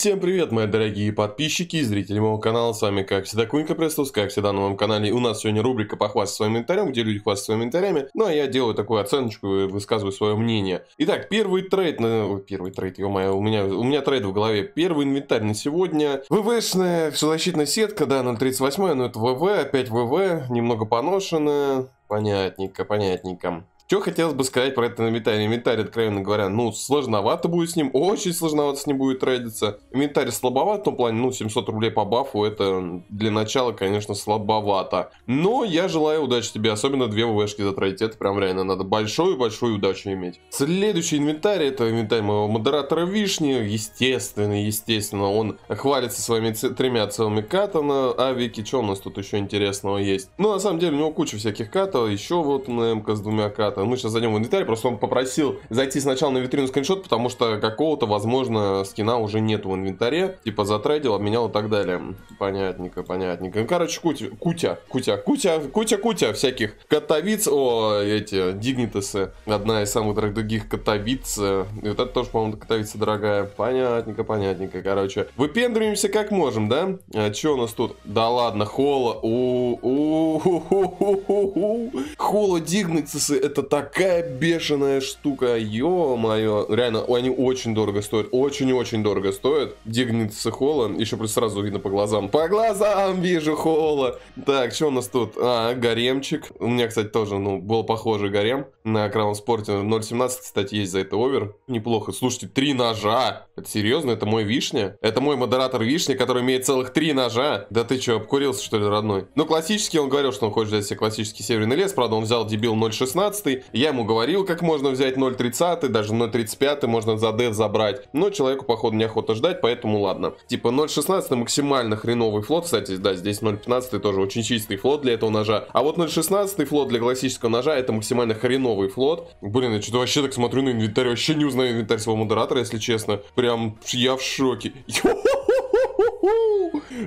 Всем привет, мои дорогие подписчики и зрители моего канала. С вами, как всегда, Кунька Престус, как всегда, на моем канале. У нас сегодня рубрика «Похвастаться своим инвентарем», где люди хвастаются своими инвентарями. Ну, а я делаю такую оценочку и высказываю свое мнение. Итак, первый трейд, на... Первый трейд, ё-моё, у меня, у меня трейд в голове. Первый инвентарь на сегодня. ВВшная защитная сетка, да, 0.38, но это ВВ, опять ВВ, немного поношенная. Понятненько, понятненько. Что хотелось бы сказать про этот инвентарь? Инвентарь, откровенно говоря, ну, сложновато будет с ним, очень сложновато с ним будет трейдиться. Инвентарь слабоват в том плане, ну, 700 рублей по бафу, это для начала, конечно, слабовато. Но я желаю удачи тебе, особенно две ВВшки затрейдить, это прям реально надо большую-большую удачу иметь. Следующий инвентарь, это инвентарь моего модератора Вишни, естественно, естественно, он хвалится своими тремя целыми катами, авики, что у нас тут еще интересного есть? Ну, на самом деле, у него куча всяких катов, еще вот на МК с двумя катами мы сейчас зайдем в инвентарь, просто он попросил зайти сначала на витрину скриншот, потому что какого-то, возможно, скина уже нет в инвентаре, типа затрейдил, обменял и так далее. Понятненько, понятненько. Короче, кутя, кутя, кутя, кутя, кутя, кутя всяких котовиц, о, эти, дигнитесы, одна из самых дорогих котовиц, и вот это тоже, по-моему, котовица дорогая. Понятненько, понятненько, короче. Выпендриваемся как можем, да? А что у нас тут? Да ладно, хола, у у у у у у Хола дигнитесы, это такая бешеная штука, ё-моё. Реально, они очень дорого стоят, очень-очень дорого стоят. Дигнится Холла, еще плюс сразу видно по глазам. По глазам вижу Холла. Так, что у нас тут? А, гаремчик. У меня, кстати, тоже, ну, был похожий гарем на Краун Спорте. 0.17, кстати, есть за это овер. Неплохо. Слушайте, три ножа. Это серьезно? Это мой вишня? Это мой модератор вишни, который имеет целых три ножа? Да ты что, обкурился, что ли, родной? Ну, классический, он говорил, что он хочет взять себе классический северный лес. Правда, он взял дебил 0.16. Я ему говорил, как можно взять 0.30, даже 0.35 можно за дев забрать. Но человеку, походу, неохота ждать, поэтому ладно. Типа 0.16 максимально хреновый флот. Кстати, да, здесь 0.15 тоже очень чистый флот для этого ножа. А вот 0.16 флот для классического ножа это максимально хреновый флот. Блин, я что-то вообще так смотрю на инвентарь. Вообще не узнаю инвентарь своего модератора, если честно. Прям я в шоке.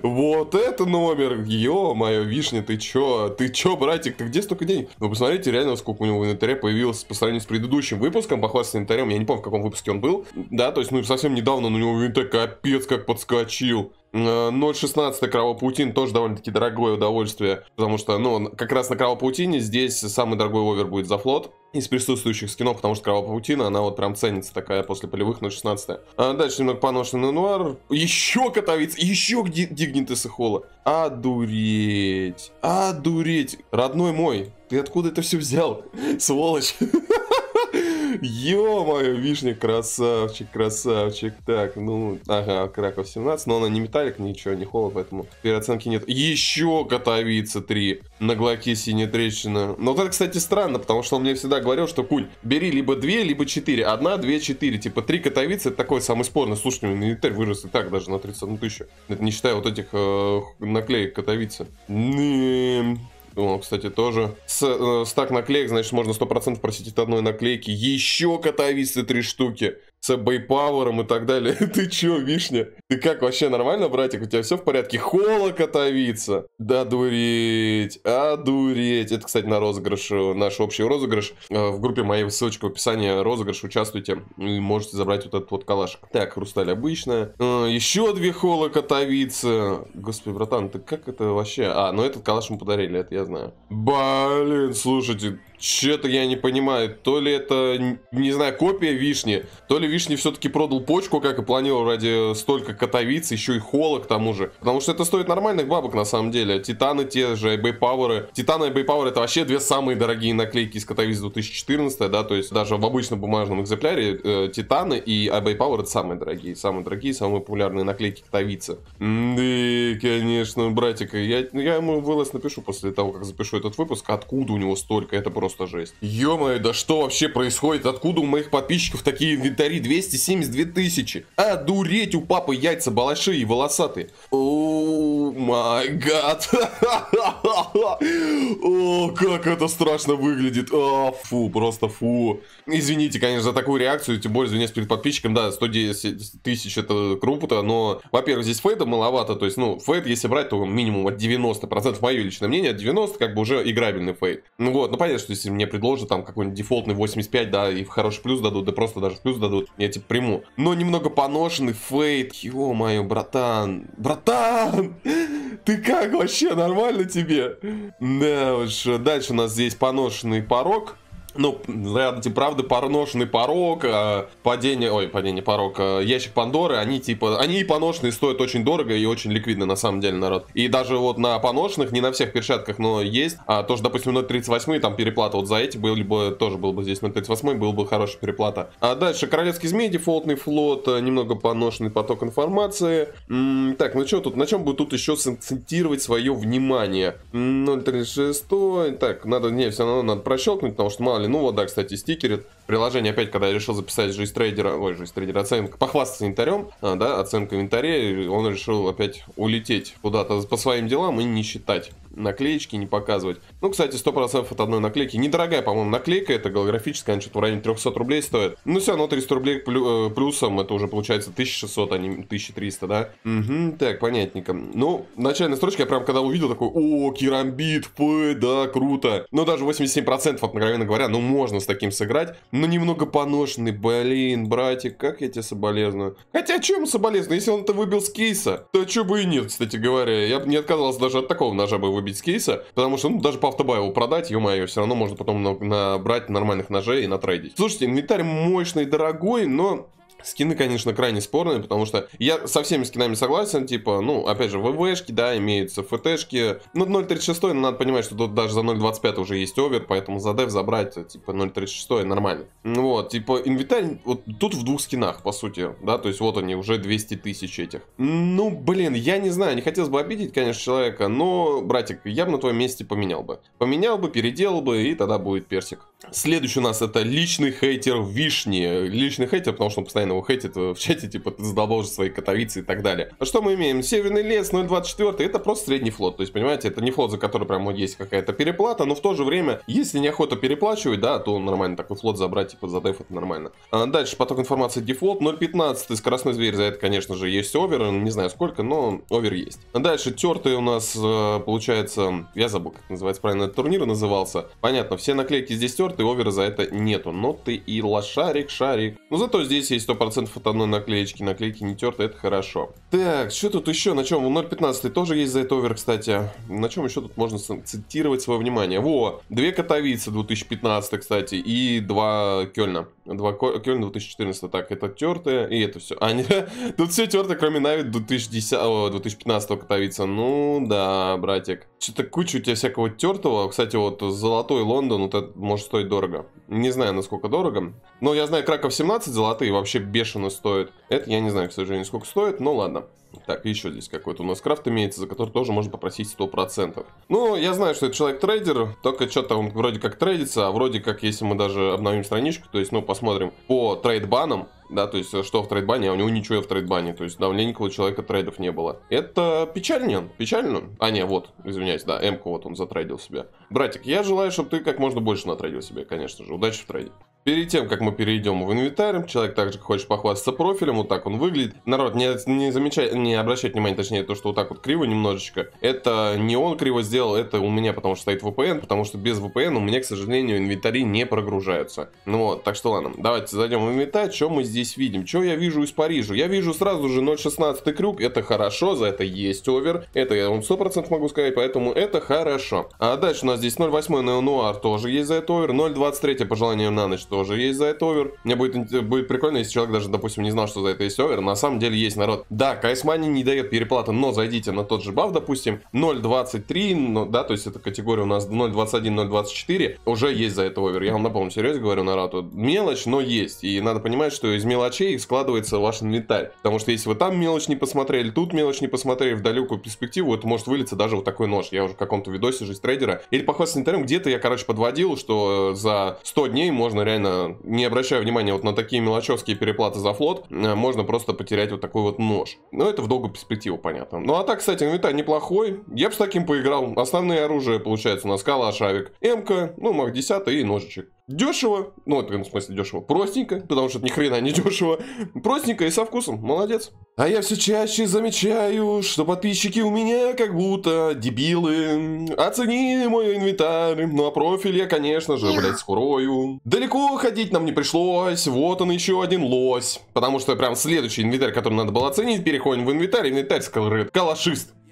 Вот это номер! Ё-моё, вишня, ты чё? Ты чё, братик, ты где столько денег? Вы посмотрите реально, сколько у него в инвентаре появилось по сравнению с предыдущим выпуском, похвастаться инвентарем. Я не помню, в каком выпуске он был. Да, то есть, ну, совсем недавно у него инвентарь капец как подскочил. 0.16 э, кровопаутин тоже довольно-таки дорогое удовольствие, потому что, ну, как раз на кровопаутине здесь самый дорогой овер будет за флот из присутствующих скинов, потому что кровопаутина, она вот прям ценится такая после полевых 0.16. А дальше немного поношенный нуар. Еще котовиц, еще дигнитесы холла. Одуреть, одуреть. Родной мой, ты откуда это все взял? Сволочь. Ё-моё, вишня, красавчик, красавчик. Так, ну, ага, Краков 17, но она не металлик, ничего, не холод, поэтому переоценки нет. Еще Котовица 3 на глоке синяя трещина. Но вот это, кстати, странно, потому что он мне всегда говорил, что, Куль, бери либо 2, либо 4. Одна, 2, 4. Типа, 3 Котовицы, это такой самый спорный. Слушайте, у меня инвентарь вырос и так даже на 31 тысячу. Это не считая вот этих э, наклеек Котовицы. О, кстати, тоже. С, э, стак наклеек, значит, можно 100% просить от одной наклейки. Еще котовицы три штуки с бейпауэром и так далее. Ты чё, вишня? Ты как, вообще нормально, братик? У тебя все в порядке? Хола котовица! Да дуреть! А дуреть! Это, кстати, на розыгрыш, наш общий розыгрыш. Э, в группе моей ссылочка в описании розыгрыш, участвуйте. И можете забрать вот этот вот калаш. Так, хрусталь обычная. Э, еще две хола котовицы. Господи, братан, ты как это вообще? А, ну этот калаш мы подарили, это я знаю. Блин, слушайте, что-то я не понимаю. То ли это, не знаю, копия вишни, то ли вишни все-таки продал почку, как и планировал, ради столько котовиц, еще и хола к тому же. Потому что это стоит нормальных бабок на самом деле. Титаны те же, eBay Power. Титаны и eBay Power это вообще две самые дорогие наклейки из котовиц 2014, да, то есть даже в обычном бумажном экземпляре э, Титаны и eBay Power это самые дорогие, самые дорогие, самые популярные наклейки котовицы. Да, конечно, братика, я, я ему вылаз напишу после того, как запишу этот выпуск, откуда у него столько, это просто просто жесть. Ё-моё, да что вообще происходит? Откуда у моих подписчиков такие инвентари? 272 тысячи. А, дуреть, у папы яйца балаши и волосатые. О май гад. О, как это страшно выглядит. О, фу, просто фу. Извините, конечно, за такую реакцию, тем более извиняюсь перед подписчиком. Да, 110 тысяч это круто, но, во-первых, здесь фейда маловато. То есть, ну, fade, если брать, то минимум от 90%, мое личное мнение, от 90 как бы уже играбельный fade. Ну вот, ну понятно, что если мне предложат там какой-нибудь дефолтный 85, да, и в хороший плюс дадут, да просто даже в плюс дадут, я типа приму. Но немного поношенный fade, ё-моё, братан, братан, ты как вообще, нормально тебе? Да уж, дальше у нас здесь поношенный порог, ну, ради правды, поношенный порог, а, падение, ой, падение порог, а, ящик Пандоры, они типа, они и поношенные стоят очень дорого и очень ликвидно на самом деле, народ. И даже вот на поношенных, не на всех перчатках, но есть, а тоже, допустим, 0.38, там переплата вот за эти, был бы, тоже был бы здесь 0.38, был бы хорошая переплата. А дальше, Королевский Змей, дефолтный флот, э, немного поношенный поток информации. М -м, так, ну что тут, на чем бы тут еще сакцентировать свое внимание? 0.36, так, надо, не, все равно надо прощелкнуть, потому что мало ну вот, да, кстати, стикерит. Приложение опять, когда я решил записать жизнь трейдера, ой, жизнь трейдера, оценка, похвастаться инвентарем, а, да, оценка инвентаря, он решил опять улететь куда-то по своим делам и не считать наклеечки не показывать. Ну, кстати, 100% от одной наклейки. Недорогая, по-моему, наклейка, это голографическая, она что-то в районе 300 рублей стоит. Ну, все равно 300 рублей плю э, плюсом, это уже получается 1600, а не 1300, да? Угу, так, понятненько. Ну, начальная строчка, я прям когда увидел, такой, о, керамбит, п, да, круто. Ну, даже 87%, откровенно говоря, ну, можно с таким сыграть, но немного поношенный, блин, братик, как я тебе соболезную. Хотя, чем соболезную, если он это выбил с кейса, то что бы и нет, кстати говоря. Я бы не отказался даже от такого ножа бы выбить с кейса, потому что, ну, даже по автобаю его продать, ё-моё, все равно можно потом набрать нормальных ножей и натрейдить. Слушайте, инвентарь мощный, дорогой, но Скины, конечно, крайне спорные, потому что я со всеми скинами согласен, типа, ну, опять же, ВВшки, да, имеются, ФТшки. Ну, 0.36, но надо понимать, что тут даже за 0.25 уже есть овер, поэтому за дев забрать, типа, 0.36 нормально. Вот, типа, инвентарь, вот тут в двух скинах, по сути, да, то есть вот они, уже 200 тысяч этих. Ну, блин, я не знаю, не хотелось бы обидеть, конечно, человека, но, братик, я бы на твоем месте поменял бы. Поменял бы, переделал бы, и тогда будет персик. Следующий у нас это личный хейтер Вишни. Личный хейтер, потому что он постоянно его хейтит в чате, типа, ты задолбал же свои катовицы и так далее. А что мы имеем? Северный лес 0.24, это просто средний float. То есть, понимаете, это не float, за который прям есть какая-то переплата, но в то же время, если неохота переплачивать, да, то нормально такой float забрать, типа, за деф это нормально. А дальше поток информации дефолт 0.15, скоростной зверь, за это, конечно же, есть over, не знаю сколько, но over есть. А дальше тертый у нас, э, получается, я забыл, как называется правильно, этот турнир назывался. Понятно, все наклейки здесь тертые, овера за это нету, но ты и лошарик, шарик. Но зато здесь есть 100% от одной наклеечки, наклейки не терты, это хорошо. Так, что тут еще, на чем? 0.15 тоже есть за это over, кстати. На чем еще тут можно цитировать свое внимание? Во, две Катовицы 2015, кстати, и два Кёльна. Два Кёльна 2014, так, это тертые, и это все. А, не, тут все тертое, кроме Нави 2010, 2015 Катовица. Ну, да, братик. Что-то куча у тебя всякого тертого. Кстати, вот золотой Лондон, вот это может стоить дорого. Не знаю, насколько дорого. Но я знаю, Краков 17 золотые вообще бешено стоит. Это я не знаю, к сожалению, сколько стоит, но ладно. Так, еще здесь какой-то у нас крафт имеется, за который тоже можно попросить 100%. Ну, я знаю, что это человек-трейдер, только что-то он вроде как трейдится, а вроде как, если мы даже обновим страничку, то есть, ну, посмотрим по трейдбанам, да, то есть, что в трейдбане, а у него ничего в трейдбане, то есть, давненько у человека трейдов не было. Это печально, печально. А, не, вот, извиняюсь, да, М-ку вот он затрейдил себе. Братик, я желаю, чтобы ты как можно больше натрейдил себе, конечно же. Удачи в трейде. Перед тем, как мы перейдем в инвентарь, человек также хочет похвастаться профилем, вот так он выглядит. Народ, не, не замечай, не обращайте внимания, точнее, то, что вот так вот криво немножечко. Это не он криво сделал, это у меня, потому что стоит VPN, потому что без VPN у меня, к сожалению, инвентари не прогружаются. Ну вот, так что ладно, давайте зайдем в инвентарь, что мы здесь видим? Что я вижу из Парижа? Я вижу сразу же 0.16 крюк, это хорошо, за это есть over, это я вам 100% могу сказать, поэтому это хорошо. А дальше у нас здесь 0.8 Neo-Noir тоже есть за это over, 0.23 по желанию на ночь тоже есть за это over. Мне будет, будет прикольно, если человек даже, допустим, не знал, что за это есть over. На самом деле есть народ. Да, CS Money не дает переплаты, но зайдите на тот же Buff, допустим, 0.23, ну, да, то есть эта категория у нас 0.21, 0.24, уже есть за это over. Я вам напомню, серьезно говорю, народ, мелочь, но есть. И надо понимать, что из мелочей складывается ваш инвентарь. Потому что если вы там мелочь не посмотрели, тут мелочь не посмотрели, в далекую перспективу, это может вылиться даже вот такой нож. Я уже в каком-то видосе жизнь трейдера. Или поход с инвентарем, где-то я, короче, подводил, что за 100 дней можно реально не обращая внимания вот на такие мелочевские переплаты за флот, э, можно просто потерять вот такой вот нож. Но это в долгую перспективу, понятно. Ну а так, кстати, инвентарь неплохой. Я бы с таким поиграл. Основные оружия, получается, у нас калаш, авик, МК, ну, маг 10 и ножичек. Дешево, ну, это в смысле дешево, простенько, потому что это ни хрена не дешево. Простенько и со вкусом, молодец. А я все чаще замечаю, что подписчики у меня как будто дебилы. Оцени мой инвентарь, ну а профиль я, конечно же, блядь, скрою. Далеко ходить нам не пришлось, вот он еще один лось. Потому что прям следующий инвентарь, который надо было оценить, переходим в инвентарь, инвентарь скрыт.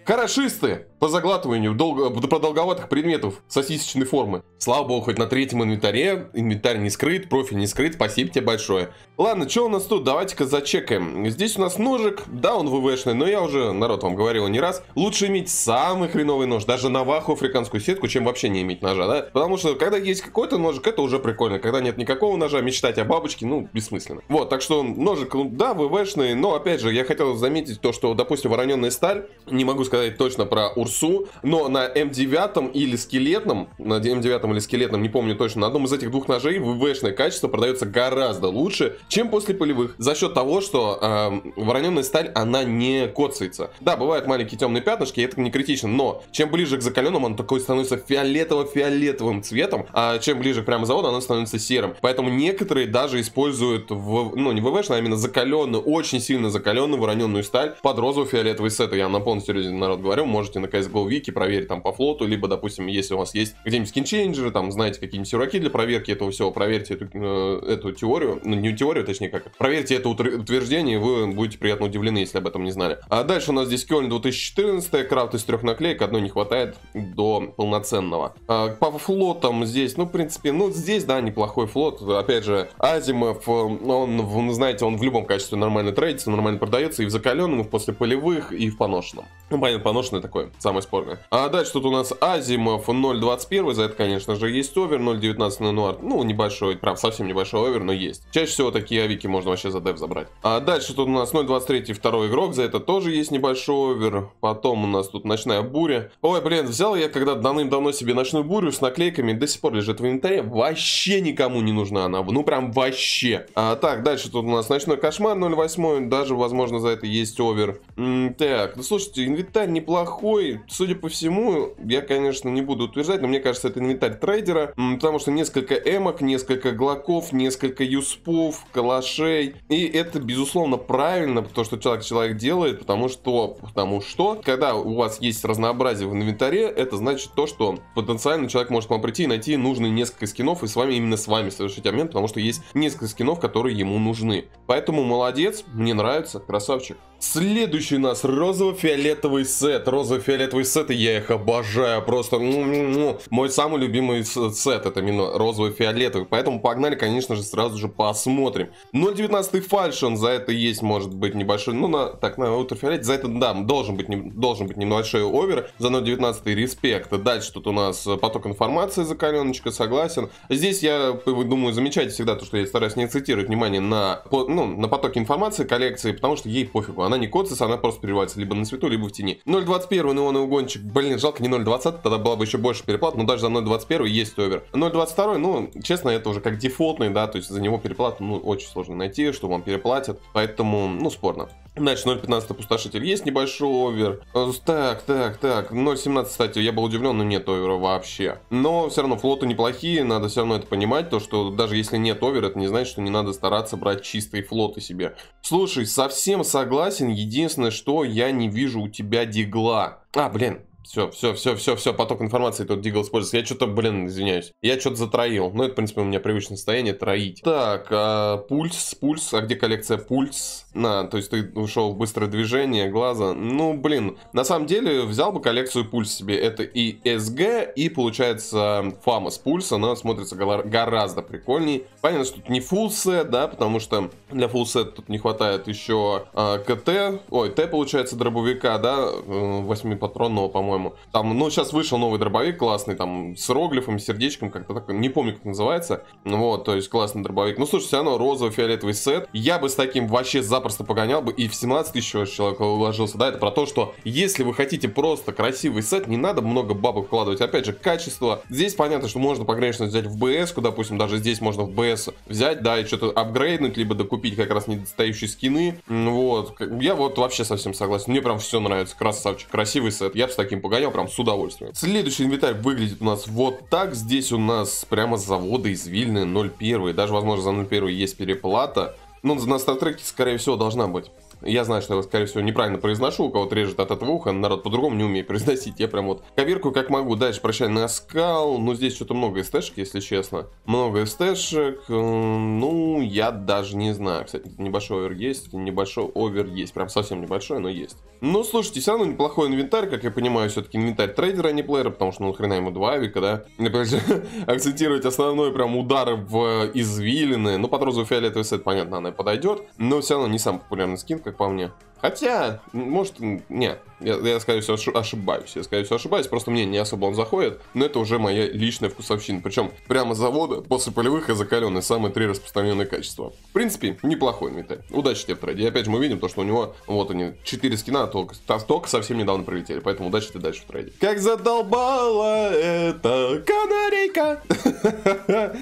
Хорошисты по заглатыванию долго, продолговатых предметов сосисочной формы. Слава богу, хоть на третьем инвентаре. Инвентарь не скрыт, профиль не скрыт. Спасибо тебе большое. Ладно, что у нас тут? Давайте-ка зачекаем. Здесь у нас ножик. Да, он ВВшный, но я уже, народ, вам говорил не раз. Лучше иметь самый хреновый нож, даже на ваху африканскую сетку, чем вообще не иметь ножа, да? Потому что, когда есть какой-то ножик, это уже прикольно. Когда нет никакого ножа, мечтать о бабочке, ну, бессмысленно. Вот, так что ножик, ну, да, ВВшный, но, опять же, я хотел заметить то, что, допустим, вороненная сталь, не могу сказать точно про Урсу, но на М9 или скелетном, на М9 или скелетном, не помню точно, на одном из этих двух ножей ВВшное качество продается гораздо лучше, чем после полевых. За счет того, что э, вороненная сталь, она не коцается. Да, бывают маленькие темные пятнышки, это не критично, но чем ближе к закаленному, он такой становится фиолетово-фиолетовым цветом, а чем ближе к прямо заводу, оно становится серым. Поэтому некоторые даже используют, в, ну не ВВшную, а именно закаленную, очень сильно закаленную вороненную сталь под розово-фиолетовый сет. Я на полном серьезе народ говорю, можете на CSGO Wiki проверить там по флоту, либо, допустим, если у вас есть где-нибудь скинчейнджеры, там, знаете, какие-нибудь сюраки для проверки этого всего, проверьте эту, э, эту теорию, ну, не теорию, точнее, как, проверьте это утверждение, и вы будете приятно удивлены, если об этом не знали. А дальше у нас здесь Кёльн 2014, крафт из трех наклеек, одной не хватает до полноценного. А, по флотам здесь, ну, в принципе, ну, здесь, да, неплохой float, опять же, Азимов, он, знаете, он в любом качестве нормально трейдится, нормально продается, и в закаленном, и в после полевых, и в поношенном. Ну, понятно, поношенный такой, самый спорный. А дальше тут у нас Азимов 0.21, за это, конечно же, есть over, 0.19 Neo-Noir. Ну, небольшой, прям совсем небольшой over, но есть. Чаще всего такие авики можно вообще за деф забрать. А дальше тут у нас 0.23 второй игрок, за это тоже есть небольшой over. Потом у нас тут ночная буря. Ой, блин, взял я когда давным-давно себе ночную бурю с наклейками, до сих пор лежит в инвентаре. Вообще никому не нужна она, ну прям вообще. А, так, дальше тут у нас ночной кошмар 0.8, даже, возможно, за это есть овер. -м, так, ну слушайте, инвентарь неплохой, судя по всему, я, конечно, не буду утверждать, но мне кажется, это инвентарь трейдера, потому что несколько эмок, несколько глоков, несколько юспов, калашей, и это, безусловно, правильно, то, что человек человек делает, потому что, потому что, когда у вас есть разнообразие в инвентаре, это значит то, что потенциально человек может к вам прийти и найти нужные несколько скинов, и с вами, именно с вами совершить обмен, потому что есть несколько скинов, которые ему нужны. Поэтому молодец, мне нравится, красавчик. Следующий у нас розово-фиолетовый сет. Розово-фиолетовый сет, и я их обожаю. Просто мой самый любимый сет. Это именно розово-фиолетовый. Поэтому погнали, конечно же, сразу же посмотрим. 0.19 фальшон. За это есть, может быть, небольшой... Ну, на, так, на ультрафиолете. За это, да, должен быть, не, должен быть небольшой овер. За 0.19 респект. Дальше тут у нас поток информации, закаленочка, согласен. Здесь я, думаю, замечайте всегда то, что я стараюсь не акцентировать внимание на, ну, на потоке информации коллекции, потому что ей пофигу она не коцится, она просто переливается либо на свету, либо в тени. 0.21 неоновый угончик, блин, жалко не 0.20, тогда было бы еще больше переплат, но даже за 0.21 есть овер. 0.22, ну, честно, это уже как дефолтный, да, то есть за него переплату, ну, очень сложно найти, что вам переплатят, поэтому, ну, спорно. Дальше 0.15 пустошитель есть небольшой овер. Э, так, так, так. 0.17, кстати, я был удивлен, но нет овера вообще. Но все равно флоты неплохие, надо все равно это понимать, то что даже если нет овера, это не значит, что не надо стараться брать чистые флоты себе. Слушай, совсем согласен, единственное, что я не вижу у тебя дигла. А, блин, все, все, все, все, все, поток информации тут Дигл используется. Я что-то, блин, извиняюсь. Я что-то затроил. Ну, это, в принципе, у меня привычное состояние троить. Так, а, пульс, пульс. А где коллекция пульс? На, то есть ты ушел в быстрое движение глаза. Ну, блин, на самом деле взял бы коллекцию пульс себе. Это и СГ, и, получается, Фамас пульс. Она смотрится гораздо прикольней. Понятно, что тут не full set, да, потому что для full set тут не хватает еще а, КТ. Ой, Т, получается, дробовика, да, 8-патронного, э, по-моему по-моему. Там, ну, сейчас вышел новый дробовик классный, там, с иероглифом, сердечком, как-то так, не помню, как называется. Вот, то есть классный дробовик. Ну, слушай, все равно розово-фиолетовый сет. Я бы с таким вообще запросто погонял бы, и в 17 тысяч человек уложился. Да, это про то, что если вы хотите просто красивый сет, не надо много бабок вкладывать. Опять же, качество. Здесь понятно, что можно погранично взять в БС, допустим, даже здесь можно в БС взять, да, и что-то апгрейднуть, либо докупить как раз недостающие скины. Вот. Я вот вообще совсем согласен. Мне прям все нравится. Красавчик. Красивый сет. Я бы с таким погонял прям с удовольствием. Следующий инвентарь выглядит у нас вот так. Здесь у нас прямо с завода из Вильны 0.1. Даже, возможно, за 0.1 есть переплата. Ну, на стартреке, скорее всего, должна быть. Я знаю, что я, скорее всего, неправильно произношу, у кого-то режет от этого уха, народ по-другому не умеет произносить. Я прям вот коверку как могу. Дальше прощальный оскал. Ну, здесь что-то много СТшек, если честно. Много СТшек. Ну, я даже не знаю. Кстати, небольшой овер есть, небольшой овер есть. Прям совсем небольшой, но есть. Ну, слушайте, все равно неплохой инвентарь, как я понимаю, все-таки инвентарь трейдера, а не плеера, потому что, ну, хрена ему два авика, да. Опять же, акцентировать основной прям удар в извилины. Ну, под розовый фиолетовый сет, понятно, она подойдет, но все равно не самый популярный скин, как по мне. Хотя, может, нет, я, я скорее всего, ошибаюсь. Я, скорее всего, ошибаюсь, просто мне не особо он заходит, но это уже моя личная вкусовщина. Причем прямо с завода, после полевых и закаленный, самые три распространенные качества. В принципе, неплохой инвентарь. Удачи тебе в трейде. И опять же, мы видим то, что у него, вот они, четыре скина только, только совсем недавно прилетели, поэтому удачи тебе дальше в трейде. Как задолбала эта канарейка!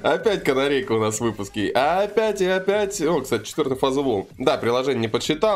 Опять канарейка у нас в выпуске. Опять и опять. О, кстати, четвертая фаза волн. Да, приложение не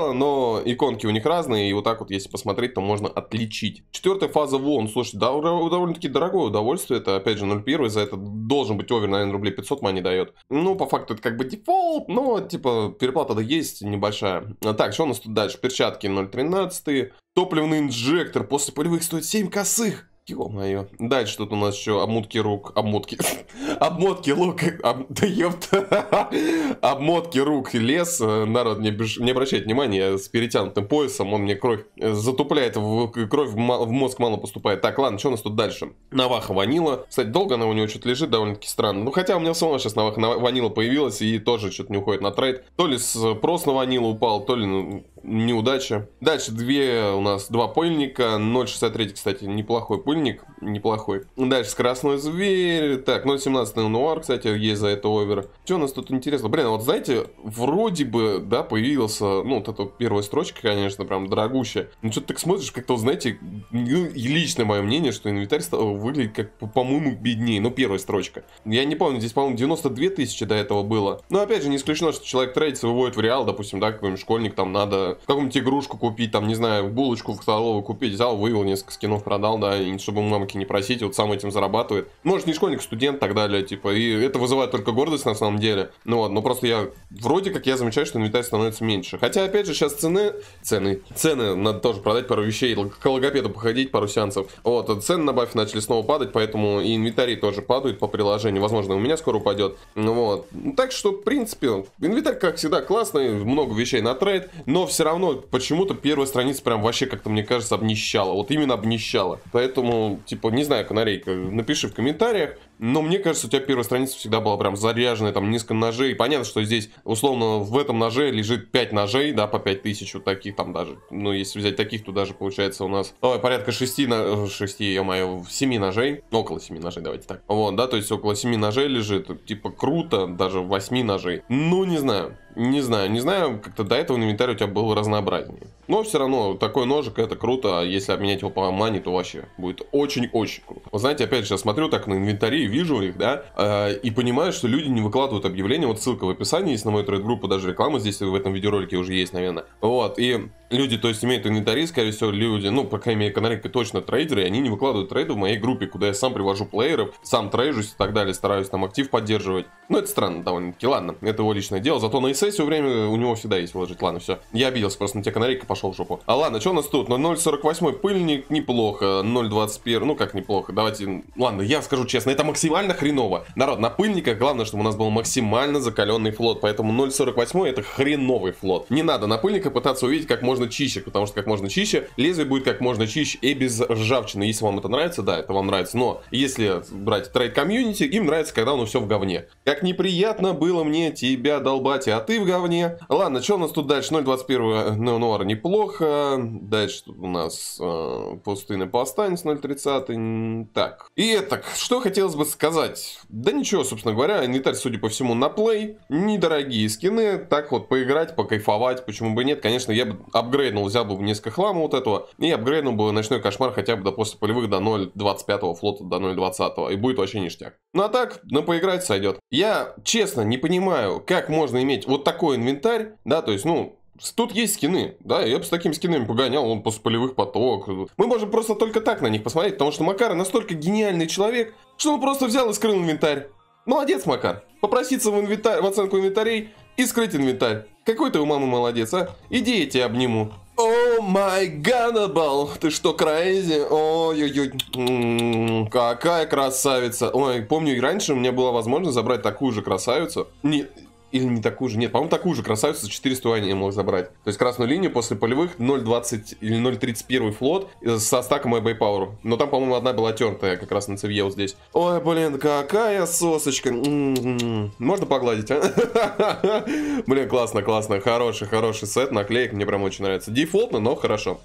подсчитало, но иконки у них разные, и вот так вот, если посмотреть, то можно отличить. Четвертая фаза волн, слушайте, да, довольно-таки дорогое удовольствие, это опять же 0.1, за это должен быть овер, наверное, рублей 500 мани дает. Ну, по факту это как бы дефолт, но, типа, переплата-то есть небольшая. А Так, что у нас тут дальше? Перчатки 0.13, топливный инжектор после полевых стоит 7 косых. Ё-моё. Дальше тут у нас еще обмотки рук. Обмотки. обмотки лук. Об... Да ёпта. обмотки рук лес. Народ, не, беж... не обращает внимания, с перетянутым поясом. Он мне кровь затупляет. В... Кровь в, в мозг мало поступает. Так, ладно, что у нас тут дальше? Наваха ванила. Кстати, долго она у него что-то лежит, довольно-таки странно. Ну, хотя у меня самого сейчас наваха ванила появилась и тоже что-то не уходит на трейд. То ли спрос на ванилу упал, то ли ну, неудача. Дальше две у нас два пыльника. 0.63, кстати, неплохой пыльник. Неплохой. Дальше скоростной зверь. Так, 0.17 нуар, кстати, есть за это овер. Что у нас тут интересно? Блин, а вот знаете, вроде бы, да, появился, ну, вот эта первая строчка, конечно, прям дорогущая. Ну, что-то так смотришь, как-то, знаете, ну, и личное мое мнение, что инвентарь стал выглядеть как, по-моему, беднее. Ну, первая строчка. Я не помню, здесь, по-моему, 92 тысячи до этого было. Но, опять же, не исключено, что человек трейдится, выводит в реал, допустим, да, какой-нибудь школьник, там, надо какую-нибудь игрушку купить, там, не знаю, булочку в столовую купить, взял, вывел, несколько скинов продал, да, и чтобы мамки не просить, вот сам этим зарабатывает. Может, не школьник, студент, так далее, типа, и это вызывает только гордость на самом деле. Ну вот, но просто я, вроде как я замечаю, что инвентарь становится меньше. Хотя, опять же, сейчас цены, цены, цены, надо тоже продать пару вещей, к логопеду походить, пару сеансов. Вот, цены на бафе начали снова падать, поэтому и инвентарь тоже падают по приложению. Возможно, у меня скоро упадет. Ну вот. Так что, в принципе, инвентарь, как всегда, классный, много вещей на трейд, но все равно почему-то первая страница прям вообще как-то, мне кажется, обнищала. Вот именно обнищала. Поэтому, типа, не знаю, канарейка, напиши в комментариях, но мне кажется, у тебя первая страница всегда была прям заряженная, там несколько ножей. Понятно, что здесь, условно, в этом ноже лежит 5 ножей, да, по 5 тысяч, вот таких там даже. Ну, если взять таких, то даже получается у нас ой, порядка 6, на... 6, ё-моё, 7 ножей. Около 7 ножей, давайте так. Вот, да, то есть около 7 ножей лежит, типа круто, даже 8 ножей. Ну, не знаю. Не знаю, не знаю, как-то до этого инвентарь у тебя был разнообразнее. Но все равно, такой ножик это круто, а если обменять его по мани, то вообще будет очень-очень круто. Вы знаете, опять же, я смотрю так на инвентаре, вижу их, да, э, и понимаю, что люди не выкладывают объявления, вот ссылка в описании есть на мою трейд-группу, даже реклама здесь в этом видеоролике уже есть, наверное. Вот, и люди, то есть имеют инвентари, скорее всего, люди, ну, по крайней мере, канарейка точно трейдеры, и они не выкладывают трейды в моей группе, куда я сам привожу плееров, сам трейжусь и так далее, стараюсь там актив поддерживать. Ну, это странно довольно-таки, ладно, это его личное дело, зато на ИС все время у него всегда есть выложить, ладно, все. Я обиделся просто на тебя, канарейка, пошел в жопу. А ладно, что у нас тут? Ну, 0.48 пыльник, неплохо, 0.21, ну, как неплохо, давайте, ладно, я скажу честно, это максимально хреново. Народ, на пыльниках главное, чтобы у нас был максимально закаленный float, поэтому 0.48 это хреновый float. Не надо на пыльниках пытаться увидеть как можно чище, потому что как можно чище, лезвие будет как можно чище и без ржавчины. Если вам это нравится, да, это вам нравится. Но если брать trade community, им нравится, когда оно все в говне. Как неприятно было мне тебя долбать, а ты в говне. Ладно, что у нас тут дальше? 0.21 Neo-Noir неплохо. Дальше тут у нас э, пустынный повстанец 0.30. Так. И это, что хотелось бы сказать? Да ничего, собственно говоря, инвентарь, судя по всему, на play. Недорогие скины. Так вот, поиграть, покайфовать, почему бы нет. Конечно, я бы апгрейднул взял бы несколько хлама вот этого и апгрейднул бы ночной кошмар хотя бы до после полевых до 0.25 флота, до 0.20 и будет вообще ништяк. Ну а так, на поиграть сойдет. Я честно не понимаю, как можно иметь вот такой инвентарь, да, то есть, ну, Тут есть скины, да, я бы с такими скинами погонял, он после полевых поток. Мы можем просто только так на них посмотреть, потому что Макар настолько гениальный человек, что он просто взял и скрыл инвентарь. Молодец, Макар. Попроситься в, инвентарь, в оценку инвентарей и скрыть инвентарь. Какой ты у мамы молодец, а? Иди, я тебя обниму. Oh my ганнабал, ты что, crazy? Ой-ой-ой, какая красавица. Ой, помню, раньше у меня была возможность забрать такую же красавицу. Не, или не такую же, нет, по-моему, такую же красавицу за 400 юаней я мог забрать. То есть красную линию после полевых 0.20 или 0.31 float со стаком iBUYPOWER. Но там, по-моему, одна была тертая как раз на цевье вот здесь. Ой, блин, какая сосочка. М-м-м. Можно погладить, а? Блин, классно, классно. Хороший, хороший сет, наклеек, мне прям очень нравится. Дефолтно, но хорошо.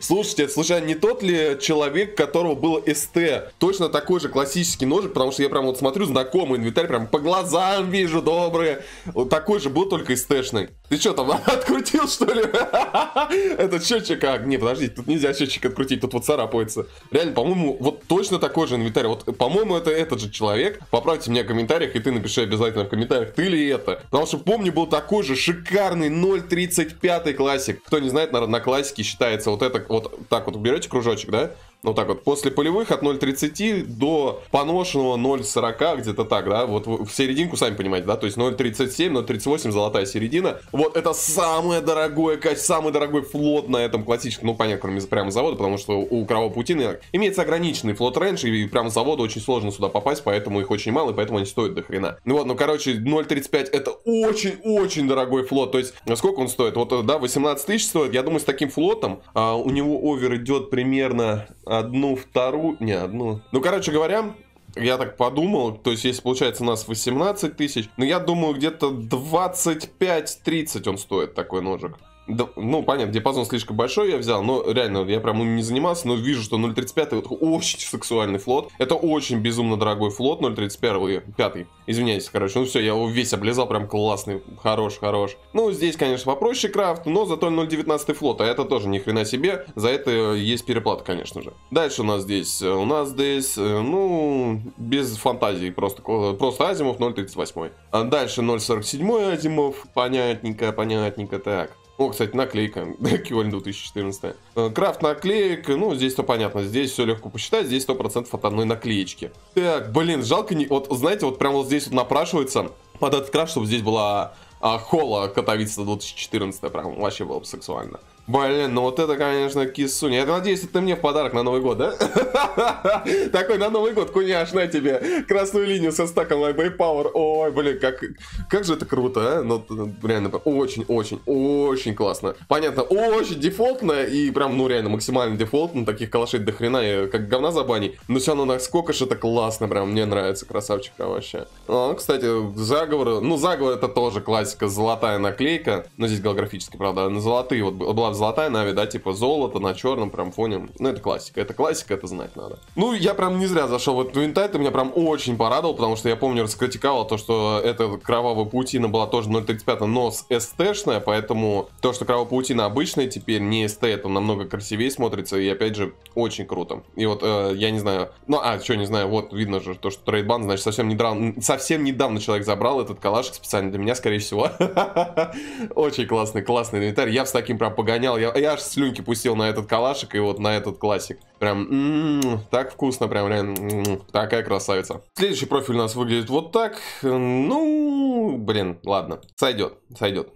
Слушайте, слушай, а не тот ли человек, которого было СТ? Точно такой же классический ножик, потому что я прям вот смотрю знакомый инвентарь, прям по глазам вижу добрые. Вот такой же был, только СТшный. Ты что там, открутил, что ли? Это счетчик, как? Не, подожди, тут нельзя счетчик открутить, тут вот царапается. Реально, по-моему, вот точно такой же инвентарь. Вот, по-моему, это этот же человек. Поправьте меня в комментариях, и ты напиши обязательно в комментариях, ты ли это. Потому что, помню, был такой же шикарный 0.35 классик. Кто не знает, наверное, на классике считается вот это, вот так вот берете кружочек, да? Ну так вот, после полевых от 0.30 до поношенного 0.40, где-то так, да, вот в серединку, сами понимаете, да, то есть 0.37, 0.38, золотая середина. Вот это самое дорогое, самый дорогой float на этом классическом, ну понятно, кроме прямо завода, потому что у Кровавой Паутины имеется ограниченный float range, и прямо завода очень сложно сюда попасть, поэтому их очень мало, и поэтому они стоят до хрена. Ну вот, ну короче, 0.35 это очень-очень дорогой float, то есть сколько он стоит? Вот, да, 18 тысяч стоит, я думаю, с таким флотом а, у него over идет примерно одну вторую, не одну. Ну, короче говоря, я так подумал, то есть если получается у нас 18 тысяч, но я думаю где-то 25-30 он стоит такой ножик. Да, ну, понятно, диапазон слишком большой я взял, но реально, я прям не занимался, но вижу, что 0.35 вот очень сексуальный флот. Это очень безумно дорогой флот, 0.31, 5, извиняюсь, короче. Ну все, я его весь облизал, прям классный, хорош, хорош. Ну, здесь, конечно, попроще крафт, но зато 0.19 флот, а это тоже ни хрена себе, за это есть переплата, конечно же. Дальше у нас здесь, у нас здесь, э, ну, без фантазии, просто, просто Азимов 0.38. А дальше 0.47 Азимов, понятненько, понятненько, так. О, кстати, наклейка. Киоль 2014. Э, крафт наклеек. Ну, здесь то понятно. Здесь все легко посчитать. Здесь 100% от одной наклеечки. Так, блин, жалко не... Вот, знаете, вот прямо вот здесь вот напрашивается под этот крафт, чтобы здесь была а, Холла Катовица 2014. Прям вообще было бы сексуально. Блин, ну вот это, конечно, кисуня. Я надеюсь, это мне в подарок на Новый год, да? Такой на Новый год, куняш, на тебе. Красную линию со стаком Light Power. Ой, блин, как, как же это круто, а? Ну, реально, очень-очень, очень классно. Понятно, очень дефолтно и прям, ну, реально, максимально дефолтно. Таких калашей до хрена, как говна за баней. Но все равно, насколько же это классно, прям, мне нравится, красавчик вообще. А, кстати, заговор, ну, заговор это тоже классика, золотая наклейка. Но здесь голографически, правда, на золотые вот была золотая нави, да, типа золото на черном прям фоне. Ну, это классика. Это классика, это знать надо. Ну, я прям не зря зашел в эту интайт, ты меня прям очень порадовал, потому что я помню, раскритиковал то, что эта кровавая паутина была тоже 0.35, но с СТшная, поэтому то, что кровавая паутина обычная теперь, не СТ, это намного красивее смотрится, и опять же, очень круто. И вот, э, я не знаю, ну, а, что, не знаю, вот, видно же, то, что трейдбан, значит, совсем недавно, совсем недавно человек забрал этот калашик специально для меня, скорее всего. Очень классный, классный инвентарь. Я с таким прям погонял гонял. Я, я аж слюнки пустил на этот калашик и вот на этот классик. Прям м-м, так вкусно, прям реально м-м, такая красавица. Следующий профиль у нас выглядит вот так. Ну, блин, ладно, сойдет, сойдет.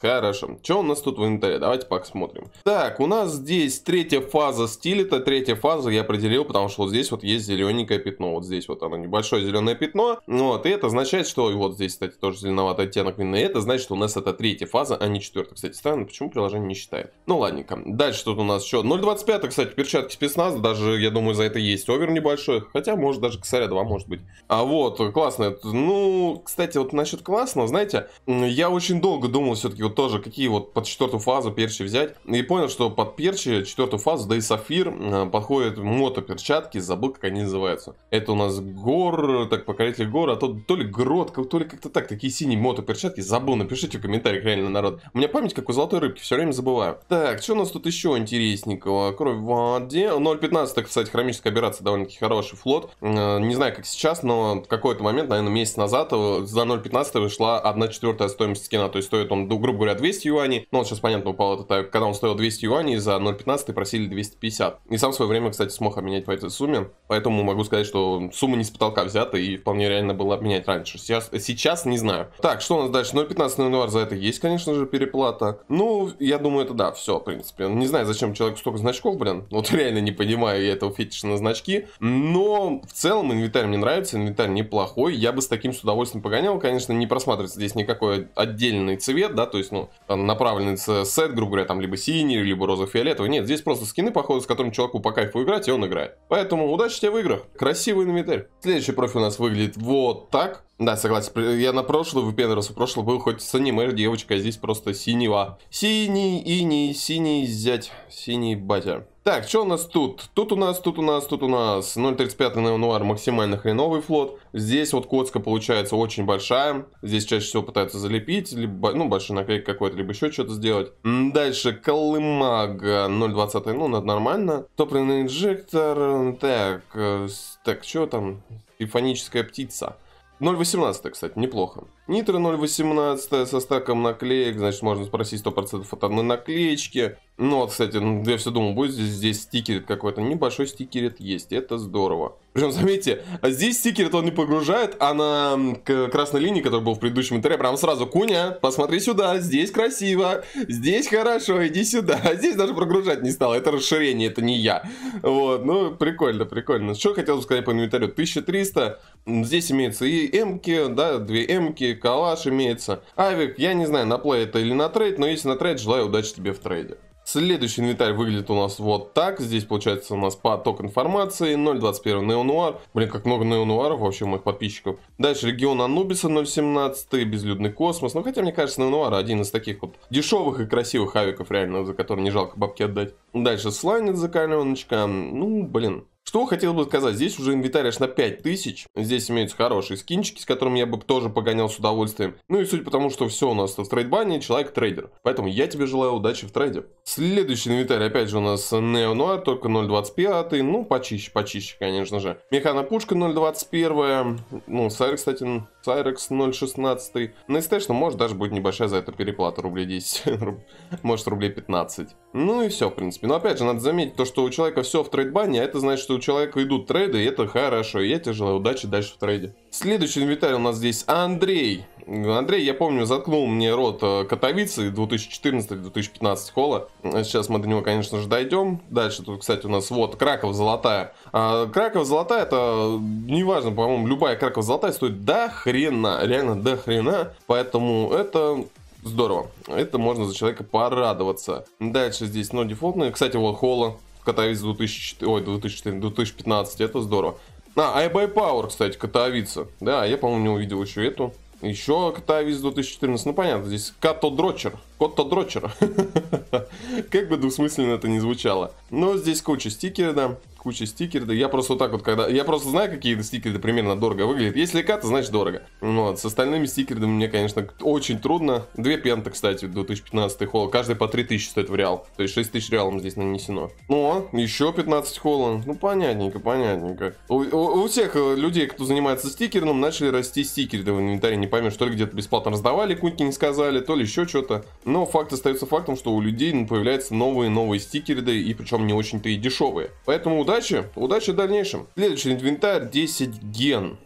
Хорошо. Что у нас тут в инвентаре? Давайте посмотрим. Так, у нас здесь третья фаза стиля. Это третья фаза я определил, потому что вот здесь вот есть зелененькое пятно. Вот здесь вот оно, небольшое зеленое пятно. Вот, и это означает, что... И вот здесь, кстати, тоже зеленоватый оттенок видно. И это значит, что у нас это третья фаза, а не четвертая. Кстати, странно, почему приложение не считает. Ну, ладненько. Дальше тут у нас еще 0.25, кстати, перчатки спецназа. Даже, я думаю, за это есть овер небольшой. Хотя, может, даже косаря 2 может быть. А вот, классно. Ну, кстати, вот насчет классного, знаете, я очень долго думал все-таки вот тоже, какие вот под четвертую фазу перчи взять. И понял, что под перчи четвертую фазу, да и сафир, э, подходят мото-перчатки, забыл, как они называются. Это у нас гор, так, покоритель гор, а то, то ли грот, то ли как-то так, такие синие мото-перчатки, забыл, напишите в комментариях, реально, народ. У меня память как у золотой рыбки, все время забываю. Так, что у нас тут еще интересненького? Кровь в воде. 0.15, кстати, хромическая операция, довольно-таки хороший флот. Не знаю, как сейчас, но в какой-то момент, наверное, месяц назад э, за 0.15 вышла 1 четвертая стоимость скина, то есть стоит он, грубо грубо говоря, 200 юаней. Ну, вот сейчас, понятно, упал этот когда он стоил 200 юаней, за 0.15 просили 250. И сам в свое время, кстати, смог обменять по этой сумме, поэтому могу сказать, что сумма не с потолка взята, и вполне реально было обменять раньше. Сейчас, сейчас не знаю. Так, что у нас дальше? 0.15 на за это есть, конечно же, переплата. Ну, я думаю, это да, все, в принципе. Не знаю, зачем человеку столько значков, блин. Вот реально не понимаю я этого фетиша на значки. Но в целом инвентарь мне нравится, инвентарь неплохой. Я бы с таким с удовольствием погонял. Конечно, не просматривается здесь никакой отдельный цвет, да, то есть, ну, направленный сет, грубо говоря, там либо синий, либо розово-фиолетовый. Нет, здесь просто скины, походу, с которым человеку по кайфу играть, и он играет. Поэтому удачи тебе в играх. Красивый инвентарь. Следующий профиль у нас выглядит вот так. Да, согласен. Я на прошлый выпендрился. Прошлый был хоть с аниме девочка, а здесь просто синего. Синий, иний, синий зять, синий батя. Так, что у нас тут? Тут у нас, тут у нас, тут у нас 0.35 неонуар максимально хреновый флот. Здесь вот коцка получается очень большая. Здесь чаще всего пытаются залепить, либо, ну, большой наклейк какой-то, либо еще что-то сделать. Дальше Колымага 0.20, ну, надо нормально. Топливный инжектор, так, э, так, что там? Симфоническая птица. 0.18, кстати, неплохо. Нитро 0.18 со стаком наклеек, значит, можно спросить 100% от одной наклеечки. Ну вот, кстати, я все думал, будет здесь, здесь стикерит какой-то. Небольшой стикерит есть, это здорово. Причем, заметьте, а здесь стикерит он не погружает, а на красной линии, который был в предыдущем интерьере, прям сразу, Куня, посмотри сюда, здесь красиво, здесь хорошо, иди сюда. А здесь даже прогружать не стал, это расширение, это не я. Вот, ну, прикольно, прикольно. Что хотел бы сказать по инвентарю? 1300, здесь имеется и М-ки, да, две М-ки, калаш имеется. Авик, я не знаю, на play это или на trade, но если на trade, желаю удачи тебе в трейде. Следующий инвентарь выглядит у нас вот так. Здесь получается у нас поток информации. 0.21 Neo-Noir. Блин, как много неонуаров вообще моих подписчиков. Дальше регион Анубиса 0.17. Безлюдный космос. Ну, хотя, мне кажется, Neo-Noir один из таких вот дешевых и красивых авиков, реально, за которые не жалко бабки отдать. Дальше Slate закаленочка. Ну, блин, что хотел бы сказать, здесь уже инвентарь аж на 5000. Здесь имеются хорошие скинчики, с которыми я бы тоже погонял с удовольствием. Ну и суть потому, что все у нас в трейдбане, человек трейдер. Поэтому я тебе желаю удачи в трейде. Следующий инвентарь опять же у нас Neo Noir, только 0.25. Ну, почище, почище, конечно же. Механа пушка 0.21. Ну, Сайр, кстати, Сайрекс 0.16. На СТ, может даже будет небольшая за это переплата, рублей 10. может рублей 15. Ну и все, в принципе. Но опять же, надо заметить то, что у человека все в трейдбане, а это значит, что у человека идут трейды, и это хорошо. Я тебе желаю удачи дальше в трейде. Следующий инвентарь у нас здесь Андрей. Андрей, я помню, заткнул мне рот Катовицы 2014-2015 холла. Сейчас мы до него, конечно же, дойдем. Дальше тут, кстати, у нас вот Краков золотая. А, Краков золотая, это неважно, по-моему, любая Краков золотая стоит до хрена, реально до хрена. Поэтому это здорово. Это можно за человека порадоваться. Дальше здесь, но дефолтные. Кстати, вот холла Катовица 2004, ой, 2004, 2015, это здорово. А, iBuy Power, кстати, Катовица. Да, я, по-моему, не увидел еще эту. Еще Катавис 2014, ну понятно, здесь Като Дрочер, Котто Дрочер. Как бы двусмысленно это не звучало. Но здесь куча стикеров, да куча стикеров. Я просто вот так вот, когда... Я просто знаю, какие стикеры примерно дорого выглядят. Если ката, значит дорого. Вот. С остальными стикерами мне, конечно, очень трудно. Две пенты, кстати, 2015 холл. Каждый по 3000 стоит в реал. То есть 6000 реалом здесь нанесено. Ну, еще 15 холла. Ну, понятненько, понятненько. У, у, у всех людей, кто занимается стикером, начали расти стикеры в инвентаре. Не поймешь, что ли где-то бесплатно раздавали, куньки не сказали, то ли еще что-то. Но факт остается фактом, что у людей появляются новые-новые стикеры, да и причем не очень-то и дешевые. Поэтому удачи, удачи в дальнейшем. Следующий инвентарь 10 ген.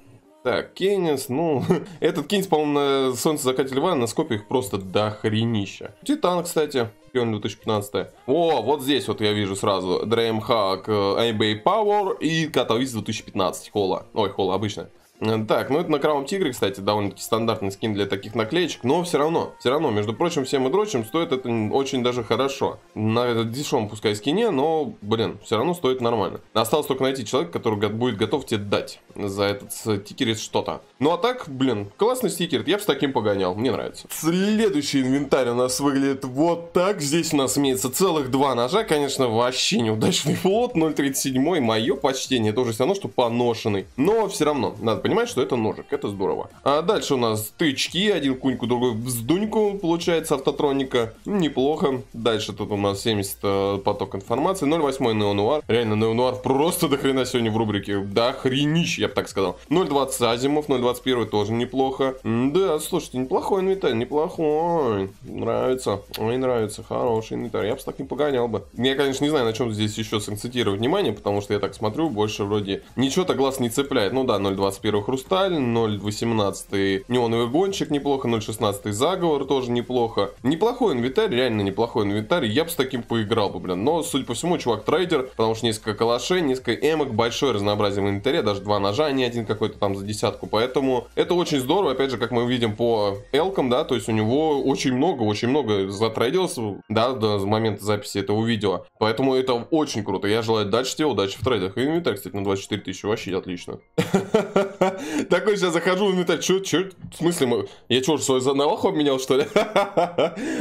Так, Кеннис, ну, этот Кеннис, по-моему, на Солнце закате льва, на скопе их просто дохренища. Титан, кстати, пион 2015. О, вот здесь вот я вижу сразу Dreamhack, eBay Power и Katowice 2015, Холла. Ой, Холла обычная. Э, так, ну это на Кровом Тигре, кстати, довольно-таки стандартный скин для таких наклеечек, но все равно, все равно, между прочим, всем и дрочим стоит это очень даже хорошо. На этот дешевом, пускай, скине, но, блин, все равно стоит нормально. Осталось только найти человека, который будет готов тебе дать за этот стикерец что-то. Ну а так, блин, классный стикер, я бы с таким погонял, мне нравится. Следующий инвентарь у нас выглядит вот так. Здесь у нас имеется целых два ножа, конечно, вообще неудачный флот, 0.37, мое почтение, тоже все равно, что поношенный. Но все равно, надо понимать, понимать, что это ножик, это здорово. А дальше у нас тычки, один куньку, другой вздуньку, получается, автотроника, неплохо. Дальше тут у нас 70 э, поток информации, 0.8 неонуар, реально неонуар просто до хрена сегодня в рубрике, да хренищ, я бы так сказал. 0.20 азимов, 0.21 тоже неплохо. Да, слушайте, неплохой инвентарь, неплохой, нравится, ой, нравится, хороший инвентарь, я бы с таким погонял бы. Я, конечно, не знаю, на чем здесь еще сакцентировать внимание, потому что я так смотрю, больше вроде ничего-то глаз не цепляет. Ну да, 0.21 хрусталь, 0.18 неоновый гонщик неплохо, 0.16 заговор тоже неплохо. Неплохой инвентарь, реально неплохой инвентарь, я бы с таким поиграл бы, блин. Но, судя по всему, чувак трейдер, потому что несколько калашей, несколько эмок, большое разнообразие в инвентаре, даже два ножа, а не один какой-то там за десятку. Поэтому это очень здорово, опять же, как мы видим по элкам, да, то есть у него очень много, очень много затрейдилось, да, до момента записи этого видео. Поэтому это очень круто. Я желаю дальше тебе удачи в трейдах. И инвентарь, кстати, на 24 тысячи, вообще отлично. Такой сейчас захожу в инвентарь, чё, чё, в смысле, я чё, свой за Наваху обменял, что ли?